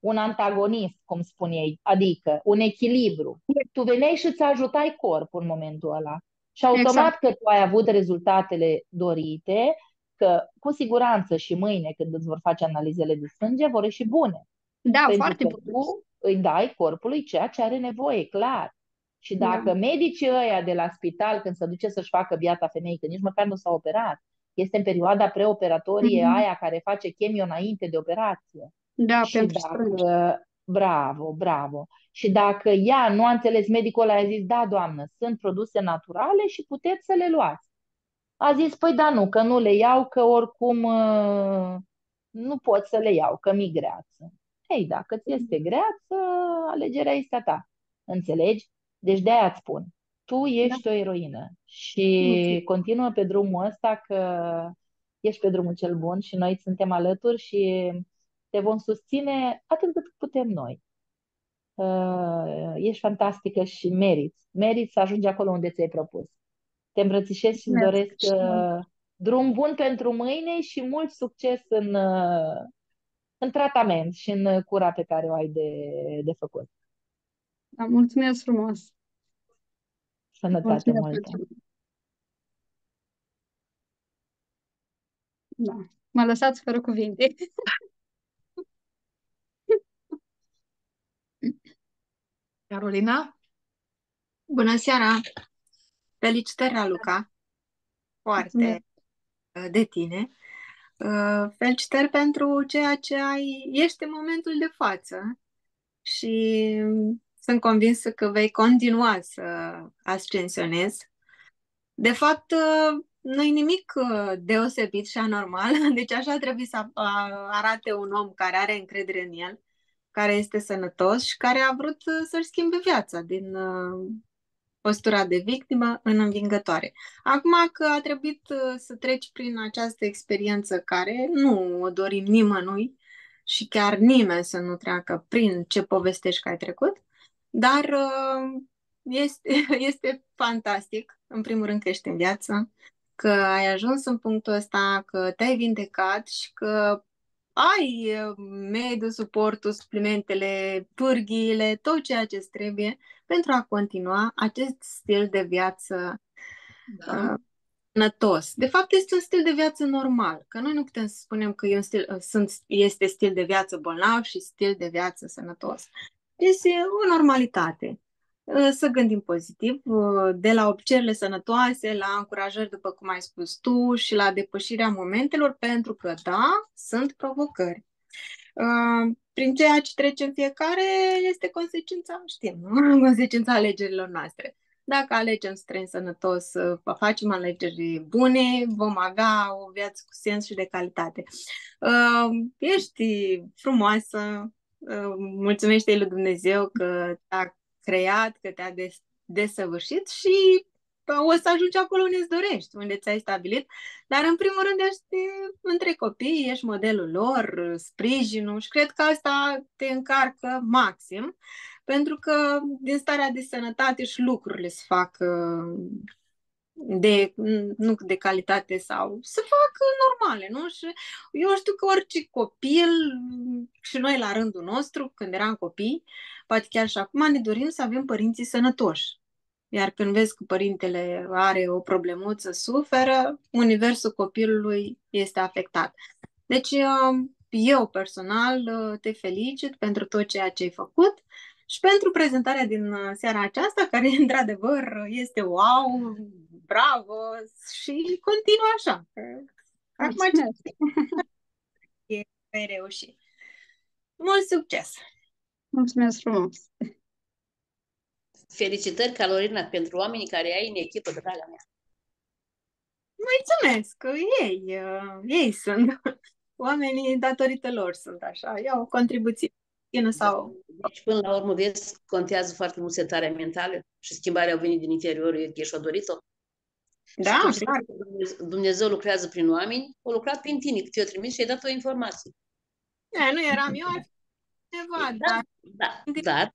un antagonist, cum spun ei, adică un echilibru. Tu veneai și îți ajutai corpul în momentul ăla. Și automat exact. că tu ai avut rezultatele dorite, că cu siguranță și mâine când îți vor face analizele de sânge vor ieși bune. Da, Pentru foarte că bune. tu îi dai corpului ceea ce are nevoie, clar. Și da. dacă da. medicii ăia de la spital, când se duce să-și facă biata femeii, că nici măcar nu s-a operat, este în perioada preoperatorie mm-hmm. aia care face chemio înainte de operație. Da, și pentru dacă, Bravo, bravo. Și dacă ea nu a înțeles, medicul ăla a zis, da, doamnă, sunt produse naturale și puteți să le luați. A zis, păi da, nu, că nu le iau, că oricum uh, nu pot să le iau, că mi greață. Ei, dacă ți este greață, alegerea este a ta. Înțelegi? Deci de-aia îți spun. Tu ești da. o eroină și continuă pe drumul ăsta că ești pe drumul cel bun și noi suntem alături și te vom susține atât cât putem noi. Uh, ești fantastică și meriți. Meriți să ajungi acolo unde ți-ai propus. Te îmbrățișez și îți doresc uh, drum bun pentru mâine și mult succes în, uh, în tratament și în cura pe care o ai de, de făcut. Da, mulțumesc frumos! Sănătate multă! Da, mă lăsați fără cuvinte. Carolina? Bună seara! Felicitări, Raluca! Foarte uh, de tine. Uh, felicitări pentru ceea ce ai, ești în momentul de față și sunt convinsă că vei continua să ascensionezi. De fapt, uh, nu e nimic deosebit și anormal, deci așa trebuie să arate un om care are încredere în el care este sănătos și care a vrut uh, să-și schimbe viața din uh, postura de victimă în învingătoare. Acum că a trebuit uh, să treci prin această experiență care nu o dorim nimănui și chiar nimeni să nu treacă prin ce povestești că ai trecut, dar este, este fantastic, în primul rând că ești în viață, că ai ajuns în punctul ăsta, că te-ai vindecat și că ai uh, mediul, suportul, suplimentele, pârghiile, tot ceea ce trebuie pentru a continua acest stil de viață da. uh, sănătos. De fapt, este un stil de viață normal, că noi nu putem să spunem că e un stil, uh, sunt, este stil de viață bolnav și stil de viață sănătos. Este o normalitate. Uh, să gândim pozitiv, uh, de la obcerile sănătoase, la încurajări, după cum ai spus tu, și la depășirea momentelor, pentru că, da, sunt provocări. Uh, prin ceea ce trecem fiecare este consecința, știm, nu? consecința alegerilor noastre. Dacă alegem să trăim sănătos, să facem alegeri bune, vom avea o viață cu sens și de calitate. Ești frumoasă, mulțumește lui Dumnezeu că te-a creat, că te-a des- desăvârșit și o să ajungi acolo unde îți dorești, unde ți-ai stabilit. Dar, în primul rând, ești între copii, ești modelul lor, sprijinul și cred că asta te încarcă maxim, pentru că din starea de sănătate și lucrurile se fac de, nu de calitate sau să facă normale, nu? Și eu știu că orice copil, și noi la rândul nostru, când eram copii, poate chiar și acum, ne dorim să avem părinții sănătoși. Iar când vezi că părintele are o problemuță, suferă, universul copilului este afectat. Deci, eu personal te felicit pentru tot ceea ce ai făcut și pentru prezentarea din seara aceasta, care într-adevăr este wow, bravo și continuă așa. Acum ce vei reuși. Mult succes! Mulțumesc frumos! Felicitări, Calorina, pentru oamenii care ai în echipă, draga mea. Mulțumesc! Ei, uh, ei sunt. Oamenii datorită lor sunt așa. Iau o contribuție sau Deci, până la urmă, vezi, contează foarte mult setarea mentală și schimbarea a venit din interiorul ei, și-a dorit-o. Da, și clar. Dumnezeu lucrează prin oameni, o lucrat prin tine, că ți-o trimis și ai dat o informație. E, nu eram eu, ar fi cineva, dar Da, dar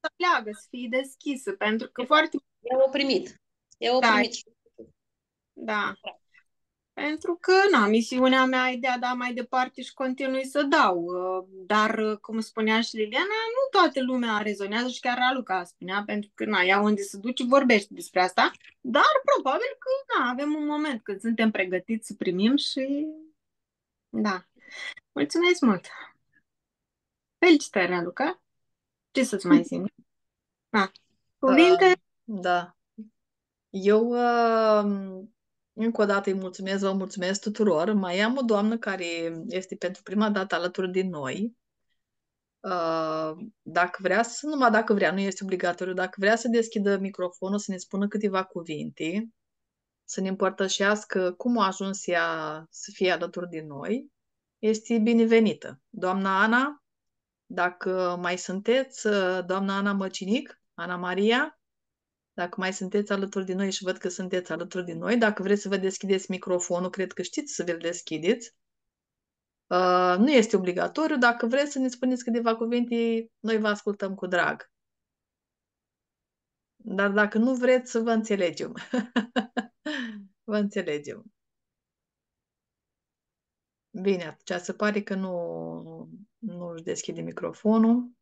să pleagă, să fie deschisă, pentru că foarte i-au primit. I-au Da. primit. Da. Pentru că, na, misiunea mea e de a da mai departe și continui să dau. Uh, Dar, uh, cum spunea și Liliana, nu toată lumea rezonează și chiar Raluca spunea, pentru că, na, ea unde se duce vorbește despre asta, dar probabil că, na, avem un moment când suntem pregătiți să primim și, da. Mulțumesc mult! Felicitări, Raluca! Ce să-ți mai zic? Da. Cuvinte? Da. Eu uh, încă o dată îi mulțumesc, vă mulțumesc tuturor. Mai am o doamnă care este pentru prima dată alături de noi. Uh, Dacă vrea să, numai dacă vrea, nu este obligatoriu, dacă vrea să deschidă microfonul, să ne spună câteva cuvinte, să ne împărtășească cum a ajuns ea să fie alături de noi, este binevenită. Doamna Ana, dacă mai sunteți, uh, doamna Ana Măcinic, Ana Maria, dacă mai sunteți alături de noi și văd că sunteți alături de noi, dacă vreți să vă deschideți microfonul, cred că știți să vi-l deschideți. Uh, nu este obligatoriu. Dacă vreți să ne spuneți câteva cuvinte, noi vă ascultăm cu drag. Dar dacă nu vreți, să vă înțelegem. vă înțelegem. Bine, atunci se pare că nu, nu își deschide microfonul.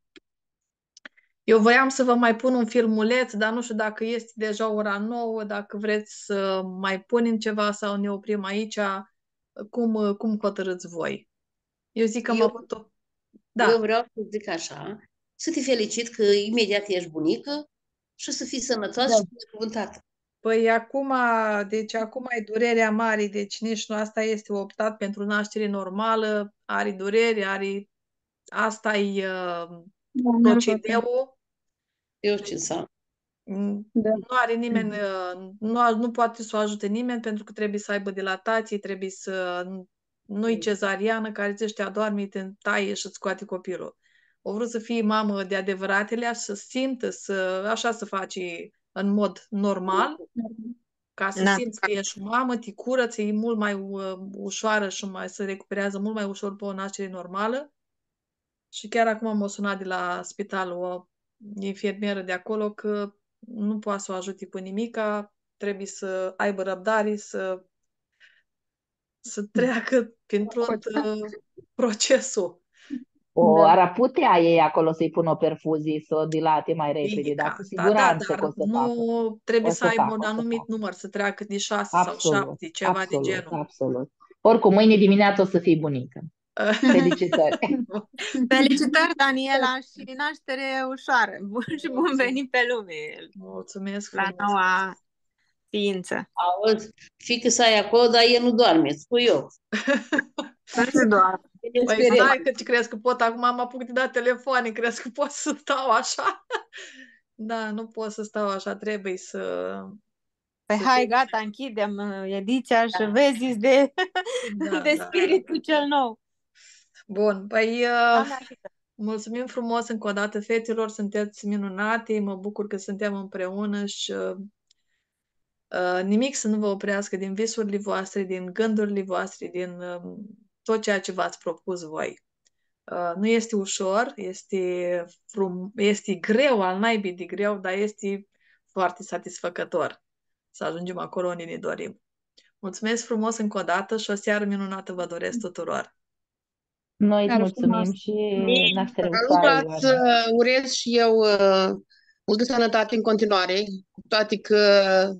Eu voiam să vă mai pun un filmuleț, dar nu știu dacă este deja ora nouă, dacă vreți să mai punem ceva sau ne oprim aici, cum, cum hotărâți voi. Eu zic că am Eu- avut o... Da, Eu vreau să zic așa, să te felicit că imediat ești bunică și să fii sănătoasă Da. și binecuvântată. păi acum, deci acum ai durerea mare, deci nici nu asta este optat pentru naștere normală, are durere, are... Asta e uh, procedeul. Eu știu ce înseamnă. Mm, Da. Nu are nimeni, uh, nu, a- nu poate să o ajute nimeni pentru că trebuie să aibă dilatații, trebuie să nu-i cezariană care zice te adormi, te taie și îți scoate copilul. O vrut să fie mamă de adevăratele, să simtă, să, așa să faci în mod normal, ca să Da. simți că ești mamă, te curăță, e mult mai uh, ușoară și mai se recuperează mult mai ușor pe o naștere normală. Și chiar acum m-a sunat de la spital o infirmieră de acolo că nu poate să o ajute cu nimica, trebuie să aibă răbdare, să, să treacă prin tot uh, procesul. O, Da. ar putea ei acolo să-i pună o perfuzie, să o dilate mai repede, Fizica dar cu asta, da, siguranță dar că o să facă. nu trebuie O să să aibă facă, un o să anumit facă. număr, să treacă de șase sau Absolut, șapte, ceva de absolut, genul. absolut. Oricum, mâine dimineață o să fii bunică. Felicitări! Felicitări, Daniela, și naștere ușoară. Bun și bun venit pe lume Mulțumesc la frumos. noua ființă. Auzi, fică să ai acolo, dar el nu doarme, îți spui eu. Nu se doar. Păi stai că ce crezi că pot, acum am apucat de dat telefoane, crezi că pot să stau așa? Da, nu pot să stau așa, trebuie să... Păi hai, gata, închidem uh, ediția și vezi de, Da, de da. spiritul cel nou. Bun, păi uh, Doamne ajută. mulțumim frumos încă o dată, fetelor, sunteți minunate, mă bucur că suntem împreună și uh, uh, nimic să nu vă oprească din visurile voastre, din gândurile voastre, din uh, tot ceea ce v-ați propus voi. Uh, nu este ușor, este, frum, este greu, al naibii de greu, dar este foarte satisfăcător să ajungem acolo unde ne dorim. Mulțumesc frumos încă o dată și o seară minunată vă doresc tuturor! Noi îți Seară mulțumim frumoasă. și naștere Raluca, ușoară, îți Ioana. uh, urez și eu uh, multă sănătate în continuare, cu toate că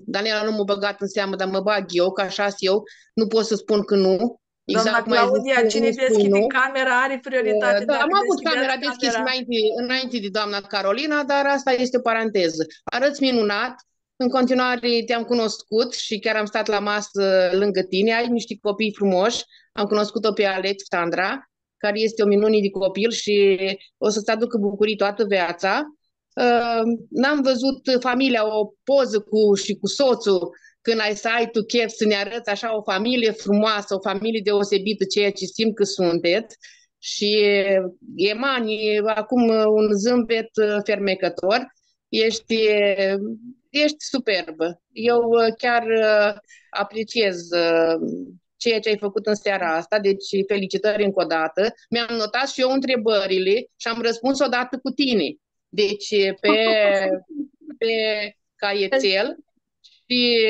Daniela nu m-a băgat în seamă, dar mă bag eu, că așa eu, nu pot să spun că nu. Doamna cum ai zis Claudia, tu, cine nu spui deschide nu. camera are prioritate. Uh, Da, Dacă am avut deschideți camera deschisă camera- înainte, înainte de doamna Carolina, dar asta este o paranteză. Arăți minunat, în continuare te-am cunoscut și chiar am stat la masă lângă tine, ai niște copii frumoși, am cunoscut-o pe Alexandra, care este o minune de copil și o să-ți aducă bucurii toată viața. Uh, N-am văzut familia, o poză cu și cu soțul, când ai să ai tu chef să ne arăți așa o familie frumoasă, o familie deosebită, ceea ce simt că sunteți. Și Emani, acum un zâmbet fermecător, ești, ești superbă. Eu chiar apreciez ceea ce ai făcut în seara asta, deci felicitări încă o dată. Mi-am notat și eu întrebările și am răspuns odată cu tine. Deci pe, pe caietel și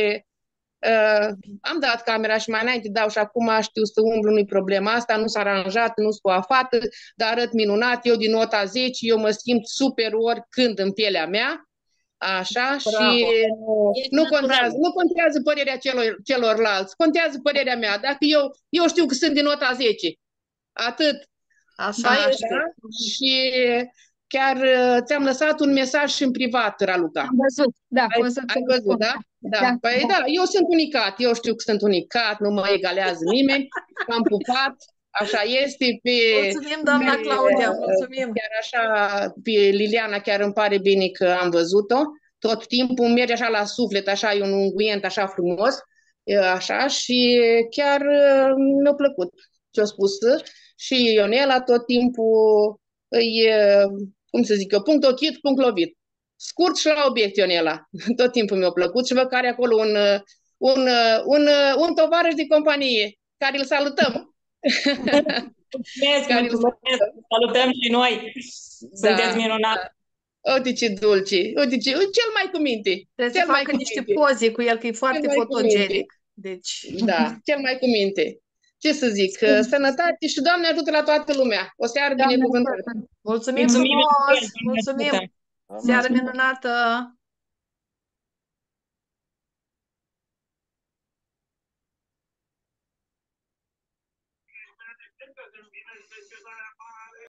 uh, am dat camera și mai înainte dau și acum știu să umblu, nu-i problema asta, nu s-a aranjat, nu sunt coafată, dar arăt minunat, eu din nota 10, eu mă simt super oricând în pielea mea, Așa, Bravo. și nu contează, nu contează părerea celor, celorlalți, contează părerea mea. Dacă eu, eu știu că sunt din nota 10, atât. Așa, Așa este. Și chiar uh, ți-am lăsat un mesaj și în privat, Raluca. Am văzut, da. Ai, văzut, ai văzut, da? Da. da. Păi da. da, eu sunt unicat, eu știu că sunt unicat, nu mă egalează nimeni, am pupat, Așa este. Pe, mulțumim, doamna pe, Claudia, mulțumim. Chiar așa, pe Liliana, chiar îmi pare bine că am văzut-o. Tot timpul merge așa la suflet, așa e un unguent așa frumos, așa, și chiar mi-a plăcut ce-a spus. Și Ionela tot timpul îi, cum să zic eu, punct ochit, punct lovit. Scurt și la obiect, Ionela. Tot timpul mi-a plăcut și văd care acolo un, un, un, un tovarăș de companie, care îl salutăm. Mulțumesc, mulțumesc, salutăm și noi. Sunteți da, minunat. Da. Uite ce dulce, uite ce, cel mai cu minte. Trebuie cel să facă niște minte. poze cu el, că e foarte fotogenic. Deci... Da, cel mai cu minte. Ce să zic, sănătate și Doamne ajută la toată lumea. O seară binecuvântată. Mulțumim, Mulțumim frumos! Mulțumim! Seară minunată!